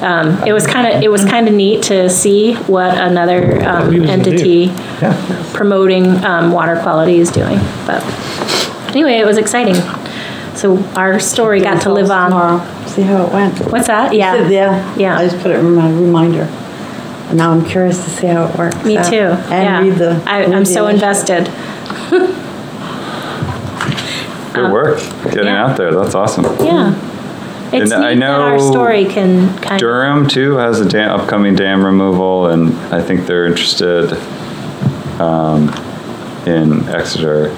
um, it was kind of it was kind of neat to see what another um, entity yeah. promoting um, water quality is doing. But anyway, it was exciting. So our story got to live on. Tomorrow, see how it went. What's that? Yeah, yeah, yeah. I just put it in my reminder. And now I'm curious to see how it works. Me too. And yeah. read the. I, am so invested. Good work getting yeah. out there. That's awesome. Yeah. It's and I know our story can kind Durham too has a dam, upcoming dam removal, and I think they're interested um, in Exeter.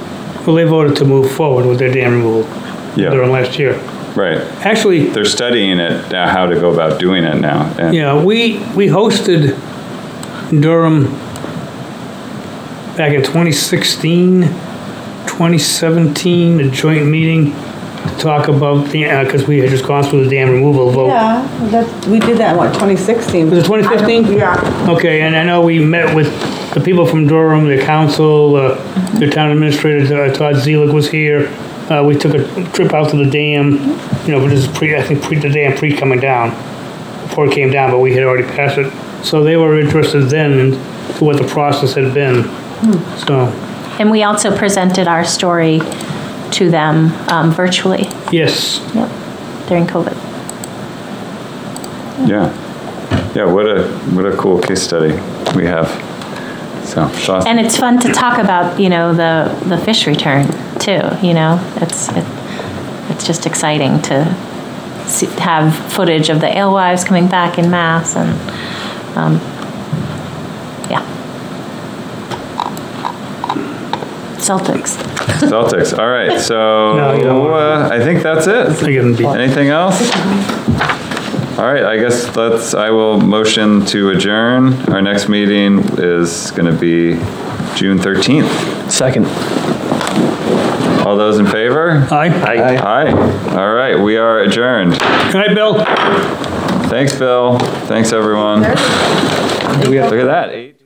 Well, they voted to move forward with their dam removal yeah. during last year. Right. Actually, they're studying it now, how to go about doing it now. And yeah, we we hosted Durham back in 2016, 2017, a joint meeting talk about the, because we had just gone through the dam removal vote. Yeah, that, we did that in what, 2016? Was it 2015? Yeah. Okay, and I know we met with the people from Durham, the council, uh, the town administrator, uh, Todd Selig was here. Uh, we took a trip out to the dam, you know, but this is pre, I think pre, the dam pre coming down, before it came down, but we had already passed it. So they were interested then in what the process had been, so. And we also presented our story to them um, virtually. Yes. Yep. During COVID. Yeah. Yeah. What a what a cool case study we have. So awesome. And it's fun to talk about you know the the fish return too. You know it's it, it's just exciting to see, have footage of the alewives coming back in mass and. Um, Celtics. Celtics. All right. So no, uh, I think that's it. Anything else? All right. I guess let's. I will motion to adjourn. Our next meeting is going to be June 13th. Second. All those in favor? Aye. Aye. Aye. All right. We are adjourned. Good night, Bill. Thanks, Bill. Thanks, everyone. Look at that.